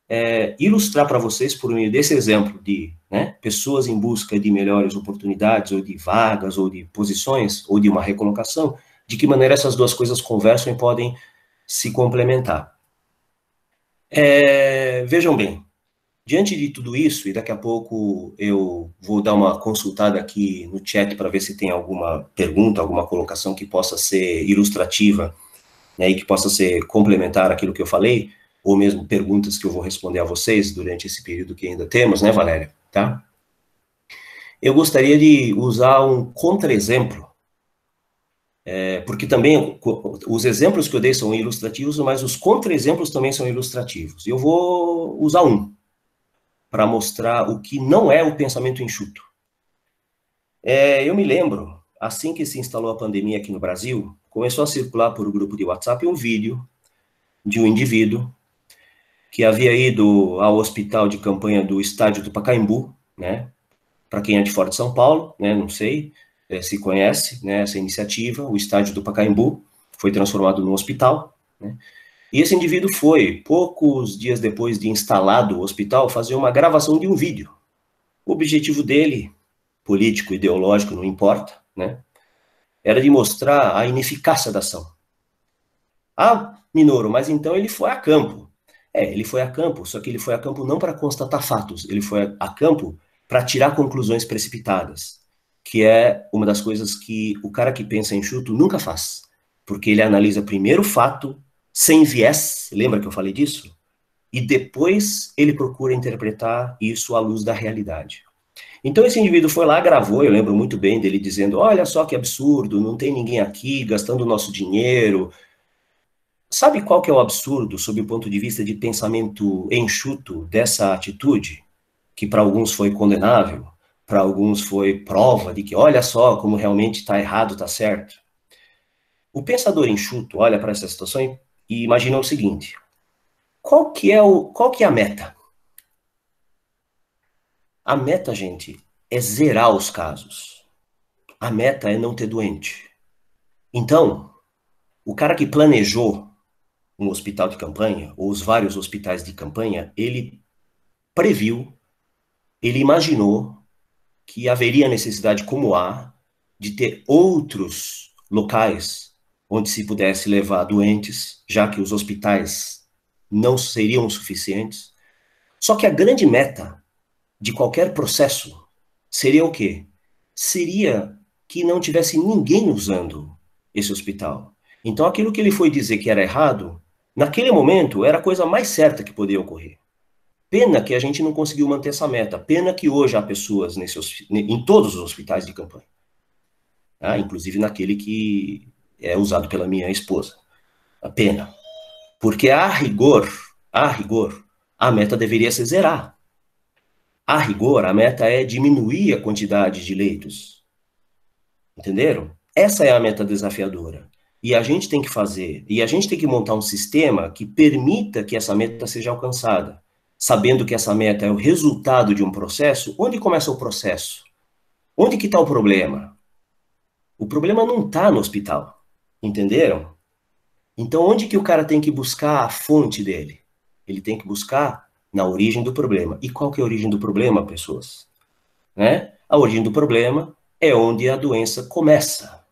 é, ilustrar para vocês, por meio desse exemplo de né, pessoas em busca de melhores oportunidades, ou de vagas, ou de posições, ou de uma recolocação, de que maneira essas duas coisas conversam e podem se complementar. É, vejam bem, diante de tudo isso, e daqui a pouco eu vou dar uma consultada aqui no chat para ver se tem alguma pergunta, alguma colocação que possa ser ilustrativa né, e que possa ser complementar aquilo que eu falei, ou mesmo perguntas que eu vou responder a vocês durante esse período que ainda temos, né, Valéria? Tá? Eu gostaria de usar um contra-exemplo, é, porque também os exemplos que eu dei são ilustrativos, mas os contra-exemplos também são ilustrativos. Eu vou usar um para mostrar o que não é o pensamento enxuto. É, eu me lembro, assim que se instalou a pandemia aqui no Brasil, começou a circular por um grupo de WhatsApp um vídeo de um indivíduo que havia ido ao hospital de campanha do estádio do Pacaembu, né? Para quem é de fora de São Paulo, né? Não sei é, se conhece, né? Essa iniciativa, o estádio do Pacaembu foi transformado num hospital, né? E esse indivíduo foi, poucos dias depois de instalado o hospital, fazer uma gravação de um vídeo. O objetivo dele, político, ideológico, não importa, né? Era de mostrar a ineficácia da ação. Ah, Minoro, mas então ele foi a campo. É, ele foi a campo, só que ele foi a campo não para constatar fatos, ele foi a campo para tirar conclusões precipitadas, que é uma das coisas que o cara que pensa em chuto nunca faz, porque ele analisa primeiro o fato, sem viés, lembra que eu falei disso? E depois ele procura interpretar isso à luz da realidade. Então esse indivíduo foi lá, gravou, eu lembro muito bem dele dizendo: Olha só que absurdo, não tem ninguém aqui gastando o nosso dinheiro, Sabe qual que é o absurdo, sob o ponto de vista de pensamento enxuto dessa atitude, que para alguns foi condenável, para alguns foi prova de que olha só como realmente está errado, está certo? O pensador enxuto olha para essa situação e imagina o seguinte: qual que é o qual que é a meta? A meta, gente, é zerar os casos. A meta é não ter doente. Então, o cara que planejou um hospital de campanha, ou os vários hospitais de campanha, ele previu, ele imaginou que haveria necessidade, como há, de ter outros locais onde se pudesse levar doentes, já que os hospitais não seriam suficientes. Só que a grande meta de qualquer processo seria o quê? Seria que não tivesse ninguém usando esse hospital. Então, aquilo que ele foi dizer que era errado, Naquele momento, era a coisa mais certa que podia ocorrer. Pena que a gente não conseguiu manter essa meta. Pena que hoje há pessoas nesse, em todos os hospitais de campanha. Ah, inclusive naquele que é usado pela minha esposa. A pena. Porque a rigor, a rigor, a meta deveria ser zerar. A rigor, a meta é diminuir a quantidade de leitos. Entenderam? Essa é a meta desafiadora. E a gente tem que fazer, e a gente tem que montar um sistema que permita que essa meta seja alcançada, sabendo que essa meta é o resultado de um processo. Onde começa o processo? Onde que está o problema? O problema não está no hospital, entenderam? Então, onde que o cara tem que buscar a fonte dele? Ele tem que buscar na origem do problema. E qual que é a origem do problema, pessoas? Né? A origem do problema é onde a doença começa.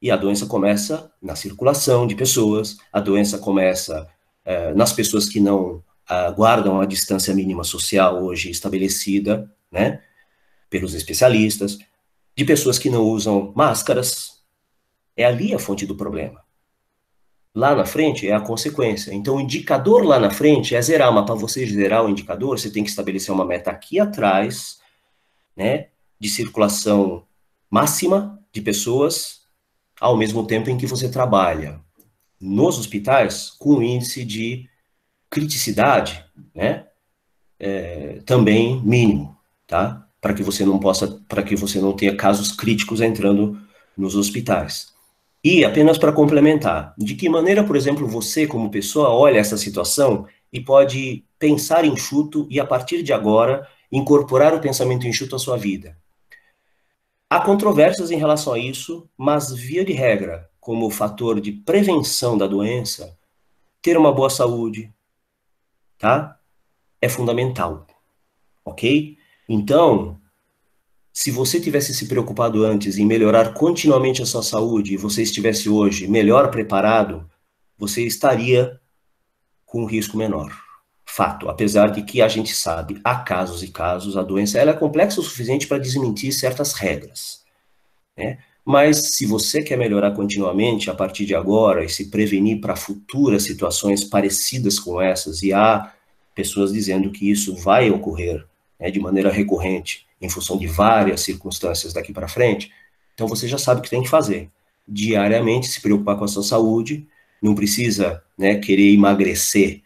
E a doença começa na circulação de pessoas, a doença começa é, nas pessoas que não ah, guardam a distância mínima social hoje estabelecida, né, pelos especialistas, de pessoas que não usam máscaras. É ali a fonte do problema. Lá na frente é a consequência. Então, o indicador lá na frente é zerar, mas para você zerar o indicador, você tem que estabelecer uma meta aqui atrás, né, de circulação máxima de pessoas ao mesmo tempo em que você trabalha nos hospitais com índice de criticidade, né, é, também mínimo, tá? Para que você não possa, para que você não tenha casos críticos entrando nos hospitais. E apenas para complementar, de que maneira, por exemplo, você como pessoa olha essa situação e pode pensar enxuto e a partir de agora incorporar o pensamento enxuto à sua vida? Há controvérsias em relação a isso, mas, via de regra, como fator de prevenção da doença, ter uma boa saúde, tá? é fundamental, ok? Então, se você tivesse se preocupado antes em melhorar continuamente a sua saúde e você estivesse hoje melhor preparado, você estaria com um risco menor. Fato, apesar de que a gente sabe, há casos e casos, a doença ela é complexa o suficiente para desmentir certas regras. Né? Mas se você quer melhorar continuamente a partir de agora e se prevenir para futuras situações parecidas com essas, e há pessoas dizendo que isso vai ocorrer né, de maneira recorrente, em função de várias circunstâncias daqui para frente, então você já sabe o que tem que fazer. Diariamente se preocupar com a sua saúde, não precisa né, querer emagrecer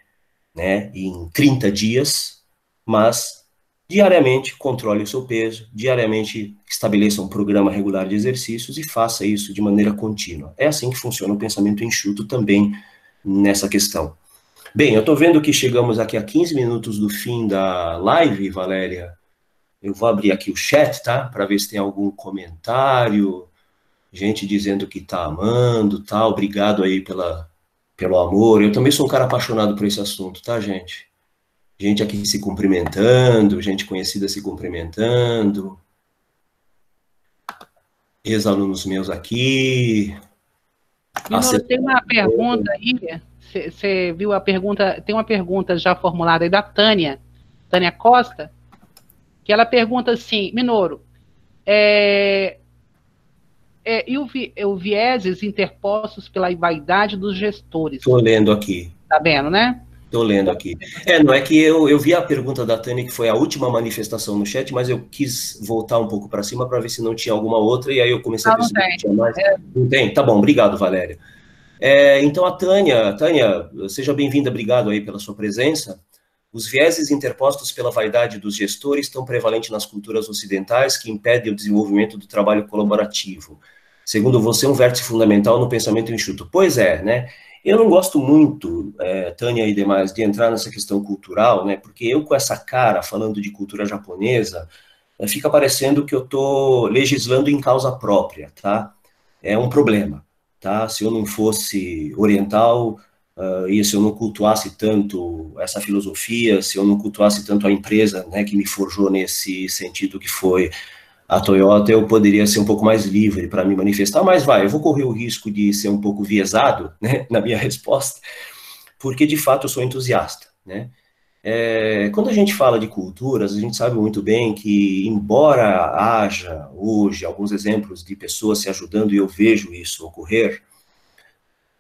né, em 30 dias, mas diariamente controle o seu peso, diariamente estabeleça um programa regular de exercícios e faça isso de maneira contínua. É assim que funciona o pensamento enxuto também nessa questão. Bem, eu estou vendo que chegamos aqui a 15 minutos do fim da live, Valéria. Eu vou abrir aqui o chat, tá? Para ver se tem algum comentário, gente dizendo que tá amando, tá? Obrigado aí pela, pelo amor. Eu também sou um cara apaixonado por esse assunto, tá, gente? Gente aqui se cumprimentando, gente conhecida se cumprimentando. Ex-alunos meus aqui. Minoro, tem uma pergunta aí. Você viu a pergunta? Tem uma pergunta já formulada aí da Tânia, Tânia Costa, que ela pergunta assim, Minoro, é, é, e o, vi, o vieses interpostos pela vaidade dos gestores? Estou lendo aqui. Tá vendo, né? Estou lendo aqui. É, não é que eu, eu vi a pergunta da Tânia, que foi a última manifestação no chat, mas eu quis voltar um pouco para cima para ver se não tinha alguma outra, e aí eu comecei não, a perceber que tinha mais. É. Não tem? Tá bom, obrigado, Valéria. É, então, a Tânia, Tânia, seja bem-vinda, obrigado aí pela sua presença. Os vieses interpostos pela vaidade dos gestores estão prevalentes nas culturas ocidentais que impedem o desenvolvimento do trabalho colaborativo. Segundo você, um vértice fundamental no pensamento enxuto. Pois é, né? Eu não gosto muito, é, Tânia e demais, de entrar nessa questão cultural, né? Porque eu com essa cara, falando de cultura japonesa, é, fica parecendo que eu estou legislando em causa própria, tá? É um problema, tá? Se eu não fosse oriental, Uh, e se eu não cultuasse tanto essa filosofia, se eu não cultuasse tanto a empresa né, que me forjou nesse sentido que foi a Toyota, eu poderia ser um pouco mais livre para me manifestar, mas vai, eu vou correr o risco de ser um pouco viesado né, *laughs* na minha resposta, porque de fato eu sou entusiasta. Né? É, quando a gente fala de culturas, a gente sabe muito bem que, embora haja hoje alguns exemplos de pessoas se ajudando, e eu vejo isso ocorrer,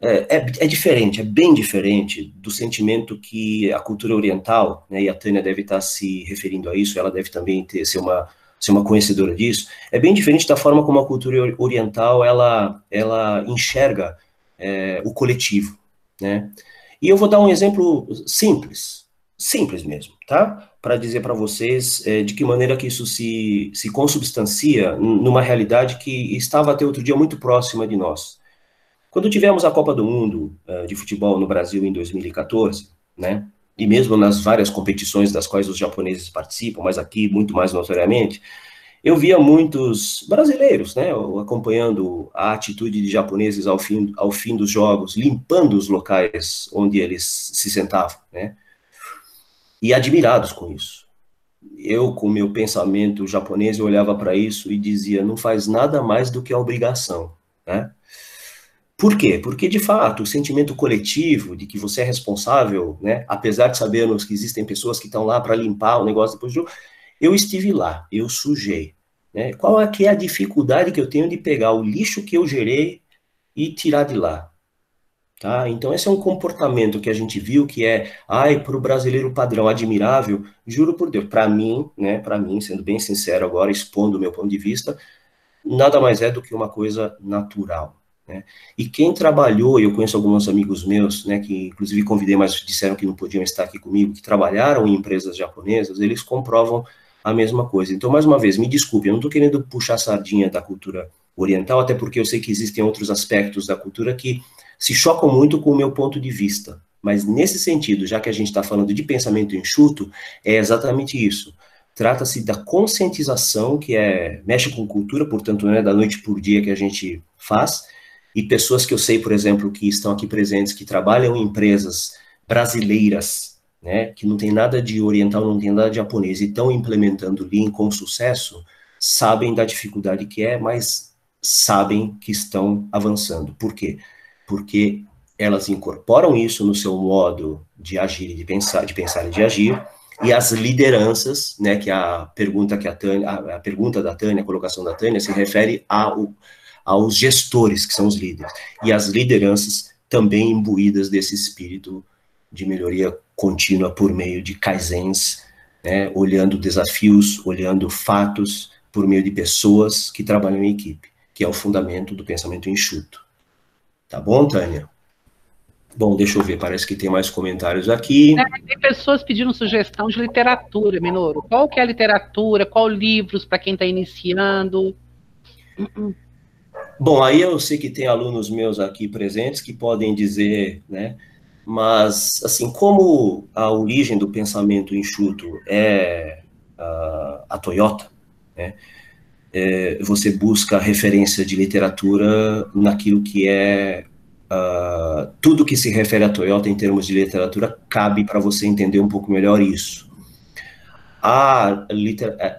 é, é, é, diferente, é bem diferente do sentimento que a cultura oriental, né, e a Tânia deve estar se referindo a isso, ela deve também ter, ser, uma, ser uma conhecedora disso, é bem diferente da forma como a cultura oriental, ela, ela enxerga é, o coletivo, né, e eu vou dar um exemplo simples, simples mesmo, tá, para dizer para vocês é, de que maneira que isso se, se consubstancia numa realidade que estava até outro dia muito próxima de nós, quando tivemos a Copa do Mundo uh, de futebol no Brasil em 2014, né, e mesmo nas várias competições das quais os japoneses participam, mas aqui muito mais notoriamente, eu via muitos brasileiros, né, acompanhando a atitude de japoneses ao fim, ao fim dos jogos, limpando os locais onde eles se sentavam, né, e admirados com isso. Eu, com meu pensamento japonês, olhava para isso e dizia, não faz nada mais do que a obrigação, né, por quê? Porque, de fato, o sentimento coletivo de que você é responsável, né, apesar de sabermos que existem pessoas que estão lá para limpar o negócio depois do jogo, eu estive lá, eu sujei. Né? Qual é, que é a dificuldade que eu tenho de pegar o lixo que eu gerei e tirar de lá? Tá? Então, esse é um comportamento que a gente viu que é, ai, para o brasileiro padrão admirável, juro por Deus, para mim, né, para mim, sendo bem sincero agora, expondo o meu ponto de vista, nada mais é do que uma coisa natural. Né? E quem trabalhou, eu conheço alguns amigos meus, né, que inclusive convidei, mas disseram que não podiam estar aqui comigo, que trabalharam em empresas japonesas, eles comprovam a mesma coisa. Então, mais uma vez, me desculpe, eu não estou querendo puxar a sardinha da cultura oriental, até porque eu sei que existem outros aspectos da cultura que se chocam muito com o meu ponto de vista. Mas nesse sentido, já que a gente está falando de pensamento enxuto, é exatamente isso. Trata-se da conscientização, que é mexe com cultura, portanto, não é da noite por dia que a gente faz, e pessoas que eu sei, por exemplo, que estão aqui presentes, que trabalham em empresas brasileiras, né, que não tem nada de oriental, não tem nada de japonês, e estão implementando Lean com sucesso, sabem da dificuldade que é, mas sabem que estão avançando. Por quê? Porque elas incorporam isso no seu modo de agir e de pensar, de pensar e de agir, e as lideranças, né, que a pergunta que a Tânia, a, a pergunta da Tânia, a colocação da Tânia se refere ao, aos gestores, que são os líderes, e as lideranças também imbuídas desse espírito de melhoria contínua por meio de kaizens, né, olhando desafios, olhando fatos, por meio de pessoas que trabalham em equipe, que é o fundamento do pensamento enxuto. Tá bom, Tânia? Bom, deixa eu ver, parece que tem mais comentários aqui. É, tem pessoas pedindo sugestão de literatura, Minoro. Qual que é a literatura? Qual livros para quem está iniciando? Bom, aí eu sei que tem alunos meus aqui presentes que podem dizer, né? Mas, assim, como a origem do pensamento enxuto é a, a Toyota, né? É, você busca referência de literatura naquilo que é Uh, tudo que se refere a Toyota em termos de literatura cabe para você entender um pouco melhor isso. Há,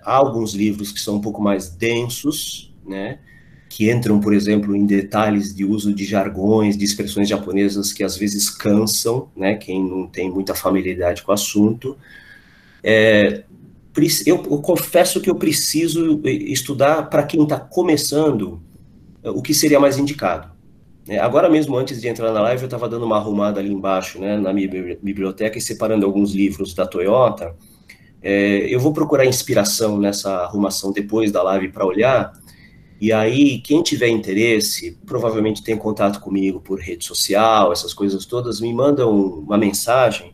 há, alguns livros que são um pouco mais densos, né, que entram, por exemplo, em detalhes de uso de jargões, de expressões japonesas que às vezes cansam, né, quem não tem muita familiaridade com o assunto. É, eu, eu confesso que eu preciso estudar para quem está começando o que seria mais indicado. É, agora mesmo, antes de entrar na live, eu estava dando uma arrumada ali embaixo, né, na minha biblioteca, e separando alguns livros da Toyota. É, eu vou procurar inspiração nessa arrumação depois da live para olhar. E aí, quem tiver interesse, provavelmente tem contato comigo por rede social, essas coisas todas, me mandam uma mensagem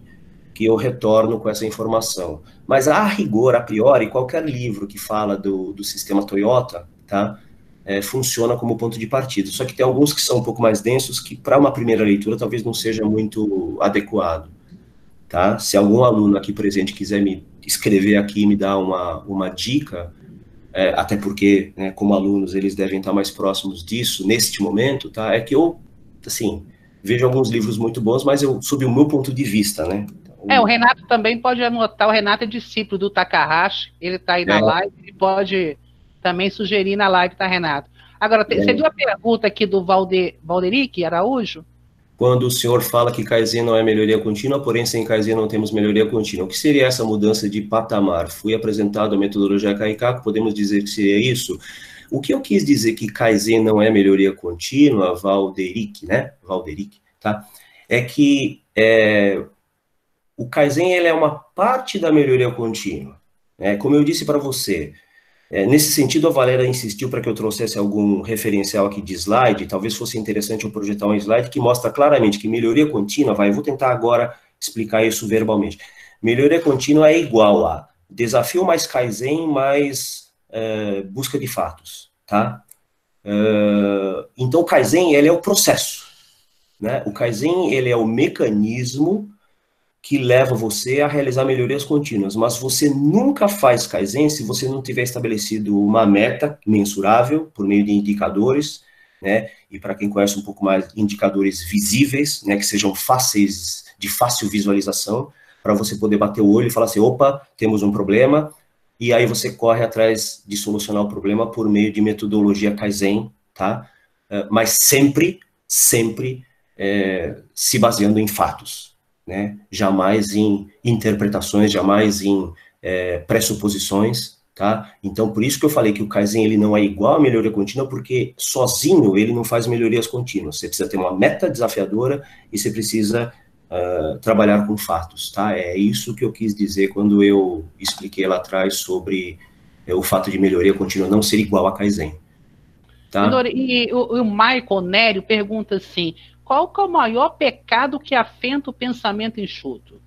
que eu retorno com essa informação. Mas a rigor, a priori, qualquer livro que fala do, do sistema Toyota, tá? é, funciona como ponto de partida. Só que tem alguns que são um pouco mais densos que, para uma primeira leitura, talvez não seja muito adequado. Tá? Se algum aluno aqui presente quiser me escrever aqui e me dar uma, uma dica, é, até porque, né, como alunos, eles devem estar mais próximos disso neste momento, tá? É que eu, assim, vejo alguns livros muito bons, mas eu, sob o meu ponto de vista, né? Então, é, o Renato também pode anotar, o Renato é discípulo do Takahashi, ele está aí na é. live, ele pode também sugeri na live, tá, Renato? Agora, é. você viu a pergunta aqui do Valde, Valderic Araújo? Quando o senhor fala que Kaizen não é melhoria contínua, porém sem Kaizen não temos melhoria contínua. O que seria essa mudança de patamar? Fui apresentado a metodologia Kaikaku, podemos dizer que seria isso? O que eu quis dizer que Kaizen não é melhoria contínua, Valderic, né? Valderic, tá? É que é, o Kaizen ele é uma parte da melhoria contínua. Né? Como eu disse para você, é, nesse sentido, a Valéria insistiu para que eu trouxesse algum referencial aqui de slide, talvez fosse interessante eu projetar um slide que mostra claramente que melhoria contínua, vai, eu vou tentar agora explicar isso verbalmente. Melhoria contínua é igual a desafio mais Kaizen mais é, busca de fatos, tá? É, então, o Kaizen, ele é o processo, né? O Kaizen, ele é o mecanismo que leva você a realizar melhorias contínuas, mas você nunca faz Kaizen se você não tiver estabelecido uma meta mensurável por meio de indicadores, né? E para quem conhece um pouco mais, indicadores visíveis, né, que sejam fáceis de fácil visualização, para você poder bater o olho e falar assim, opa, temos um problema, e aí você corre atrás de solucionar o problema por meio de metodologia Kaizen, tá? Eh, mas sempre, sempre é, se baseando em fatos, né? jamais em interpretações, jamais em é, pressuposições, tá? Então, por isso que eu falei que o Kaizen ele não é igual à melhoria contínua, porque sozinho ele não faz melhorias contínuas. Você precisa ter uma meta desafiadora e você precisa uh, trabalhar com fatos, tá? É isso que eu quis dizer quando eu expliquei lá atrás sobre é, o fato de melhoria contínua não ser igual a Kaizen. Tá? E o, o Michael Nério pergunta assim: qual é o maior pecado que afeta o pensamento enxuto?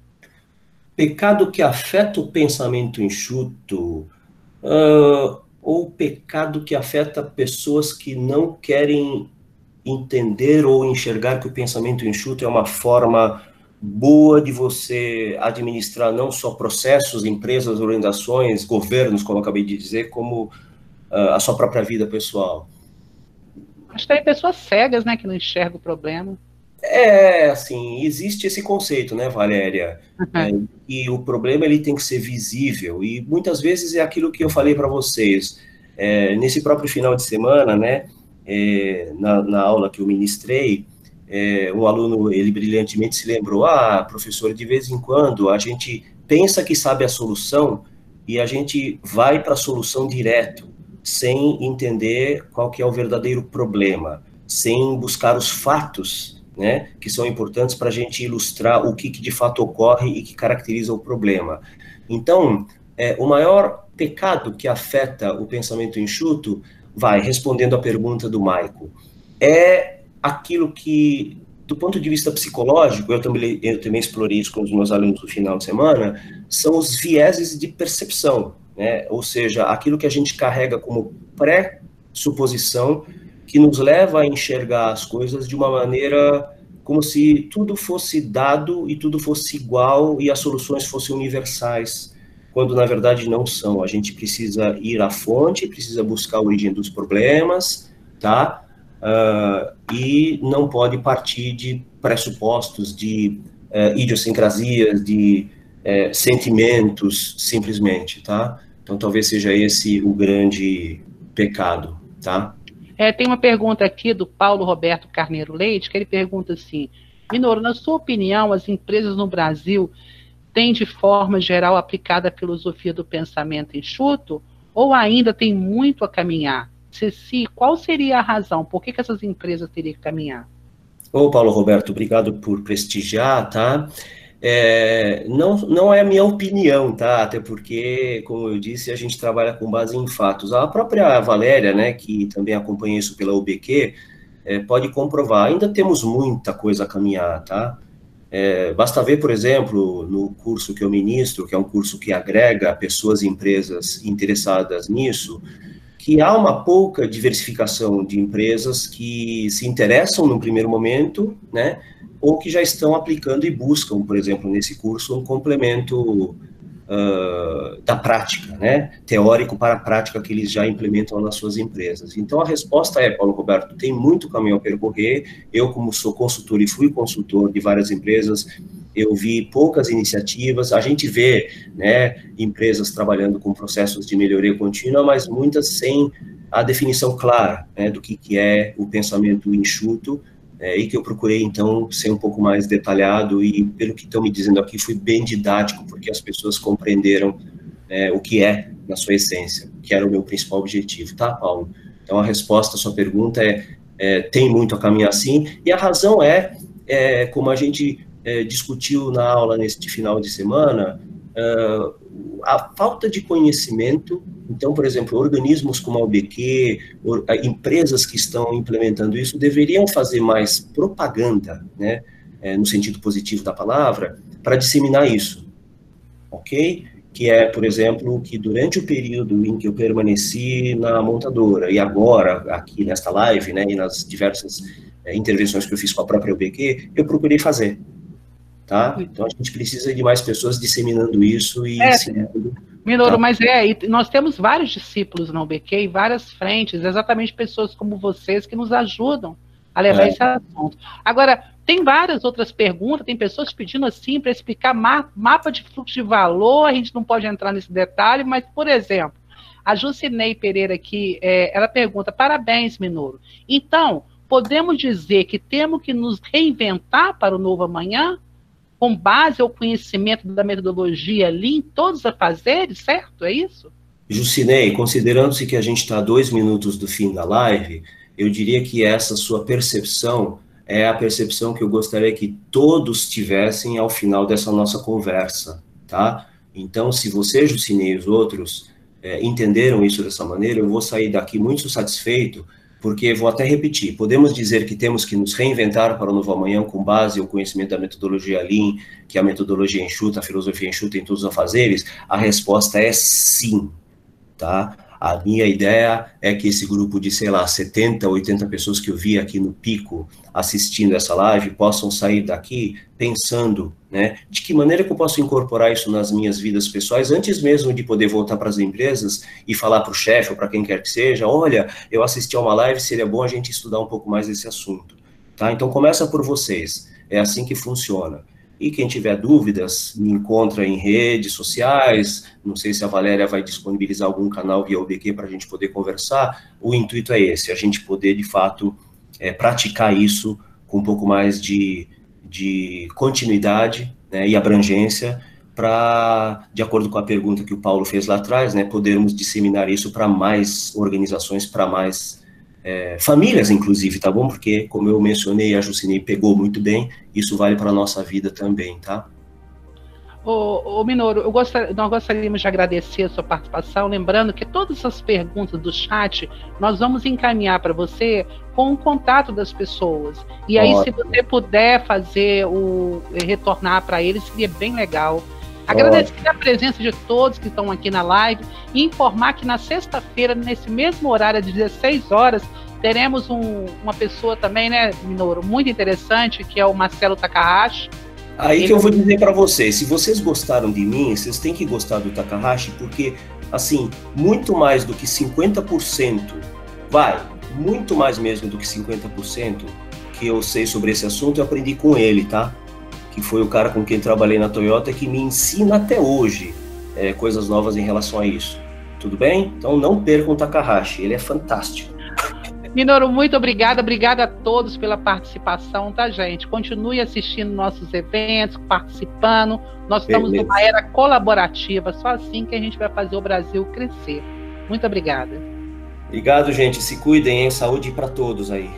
Pecado que afeta o pensamento enxuto, uh, ou pecado que afeta pessoas que não querem entender ou enxergar que o pensamento enxuto é uma forma boa de você administrar não só processos, empresas, organizações, governos, como acabei de dizer, como uh, a sua própria vida pessoal. Acho que tem pessoas cegas, né, que não enxergam o problema. É, assim, existe esse conceito, né, Valéria? Uhum. É, e o problema ele tem que ser visível. E muitas vezes é aquilo que eu falei para vocês. É, nesse próprio final de semana, né, é, na, na, aula que eu ministrei, é, um aluno, ele brilhantemente se lembrou, ah, professor, de vez em quando a gente pensa que sabe a solução e a gente vai para a solução direto, sem entender qual que é o verdadeiro problema, sem buscar os fatos, né, que são importantes para a gente ilustrar o que, que, de fato ocorre e que caracteriza o problema. Então, é, o maior pecado que afeta o pensamento enxuto vai, respondendo à pergunta do Maico, é aquilo que, do ponto de vista psicológico, eu também, eu também explorei isso com os meus alunos no final de semana, são os vieses de percepção, né? ou seja, aquilo que a gente carrega como pré-suposição que nos leva a enxergar as coisas de uma maneira como se tudo fosse dado e tudo fosse igual e as soluções fossem universais quando na verdade não são. A gente precisa ir à fonte, precisa buscar a origem dos problemas, tá? Uh, e não pode partir de pressupostos, de uh, idiosincrasias, de uh, sentimentos, simplesmente, tá? Então talvez seja esse o grande pecado, tá? É, tem uma pergunta aqui do Paulo Roberto Carneiro Leite, que ele pergunta assim, Minoro, na sua opinião, as empresas no Brasil tem de forma geral aplicada a filosofia do pensamento enxuto ou ainda tem muito a caminhar? Se sim, qual seria a razão? Por que, que essas empresas teriam que caminhar? Ô, Paulo Roberto, obrigado por prestigiar, tá? É, não, não é a minha opinião, tá? Até porque, como eu disse, a gente trabalha com base em fatos. A própria Valéria, né, que também acompanha isso pela UBQ, é, pode comprovar. Ainda temos muita coisa a caminhar, tá? É, basta ver, por exemplo, no curso que eu ministro, que é um curso que agrega pessoas e empresas interessadas nisso, que há uma pouca diversificação de empresas que se interessam no primeiro momento, né, ou que já estão aplicando e buscam, por exemplo, nesse curso, um complemento uh, da prática, né, teórico para a prática que eles já implementam nas suas empresas. Então, a resposta é, Paulo Roberto, tem muito caminho a percorrer. Eu, como sou consultor e fui consultor de várias empresas, eu vi poucas iniciativas. A gente vê, né, empresas trabalhando com processos de melhoria contínua, mas muitas sem a definição clara né, do que, que é o pensamento enxuto é, e que eu procurei, então, ser um pouco mais detalhado e, pelo que estão me dizendo aqui, fui bem didático, porque as pessoas compreenderam é, o que é, na sua essência, que era o meu principal objetivo, tá, Paulo? Então, a resposta à sua pergunta é, é tem muito a caminhar sim, e a razão é, é como a gente é, discutiu na aula neste final de semana, uh, a falta de conhecimento. Então, por exemplo, organismos como a UBQ, or, empresas que estão implementando isso, deveriam fazer mais propaganda, né, é, no sentido positivo da palavra, para disseminar isso, ok? Que é, por exemplo, que durante o período em que eu permaneci na montadora e agora aqui nesta live, né, e nas diversas é, intervenções que eu fiz com a própria UBQ, eu procurei fazer tá? Então a gente precisa de mais pessoas disseminando isso e é, ensinando. Minoro, tá? mas é, nós temos vários discípulos na UBQ e várias frentes, exatamente pessoas como vocês que nos ajudam a levar é. esse assunto. Agora, tem várias outras perguntas, tem pessoas pedindo assim para explicar ma mapa de fluxo de valor, a gente não pode entrar nesse detalhe, mas, por exemplo, a Jucinei Pereira aqui, é, ela pergunta, parabéns, Minoro. Então, podemos dizer que temos que nos reinventar para o novo amanhã? Com base ao conhecimento da metodologia Lean, todos os afazeres, certo? É isso? Jucinei, considerando-se que a gente está dois minutos do fim da live, eu diria que essa sua percepção é a percepção que eu gostaria que todos tivessem ao final dessa nossa conversa, tá? Então, se você, Jucinei, e os outros é, entenderam isso dessa maneira, eu vou sair daqui muito satisfeito, porque vou até repetir, podemos dizer que temos que nos reinventar para o novo amanhã com base no conhecimento da metodologia Lean, que é a metodologia enxuta, a filosofia enxuta em todos os afazeres? A resposta é sim, tá? A minha ideia é que esse grupo de, sei lá, 70, 80 pessoas que eu vi aqui no pico assistindo essa live possam sair daqui pensando, né, de que maneira que eu posso incorporar isso nas minhas vidas pessoais antes mesmo de poder voltar para as empresas e falar para o chefe ou para quem quer que seja, olha, eu assisti a uma live, seria bom a gente estudar um pouco mais esse assunto. Tá? Então começa por vocês. É assim que funciona. E quem tiver dúvidas, me encontra em redes sociais. Não sei se a Valéria vai disponibilizar algum canal via UBQ para a gente poder conversar. O intuito é esse, a gente poder, de fato, é, praticar isso com um pouco mais de, de continuidade né, e abrangência para, de acordo com a pergunta que o Paulo fez lá atrás, né, podermos disseminar isso para mais organizações, para mais é, famílias, inclusive, tá bom? Porque, como eu mencionei, a Jucinei pegou muito bem, isso vale para a nossa vida também, tá? Ô, ô Minoro, eu gostaria, nós gostaríamos de agradecer a sua participação, lembrando que todas as perguntas do chat nós vamos encaminhar para você com o contato das pessoas. E aí, Ótimo. se você puder fazer o retornar para eles, seria bem legal. Agradecer a presença de todos que estão aqui na live e informar que na sexta-feira, nesse mesmo horário, às 16 horas, teremos um, uma pessoa também, né, Minoro, muito interessante, que é o Marcelo Takahashi Aí Ele... que eu vou dizer para vocês, se vocês gostaram de mim, vocês têm que gostar do Takahashi, porque, assim, muito mais do que 50%, vai, muito mais mesmo do que 50% que eu sei sobre esse assunto, eu aprendi com ele, tá? Que foi o cara com quem trabalhei na Toyota que me ensina até hoje é, coisas novas em relação a isso. Tudo bem? Então não percam o Takahashi, ele é fantástico. Minoru, muito obrigada. Obrigada a todos pela participação, tá, gente? Continue assistindo nossos eventos, participando. Nós estamos Beleza. numa era colaborativa. Só assim que a gente vai fazer o Brasil crescer. Muito obrigada. Obrigado, gente. Se cuidem, hein? Saúde para todos aí.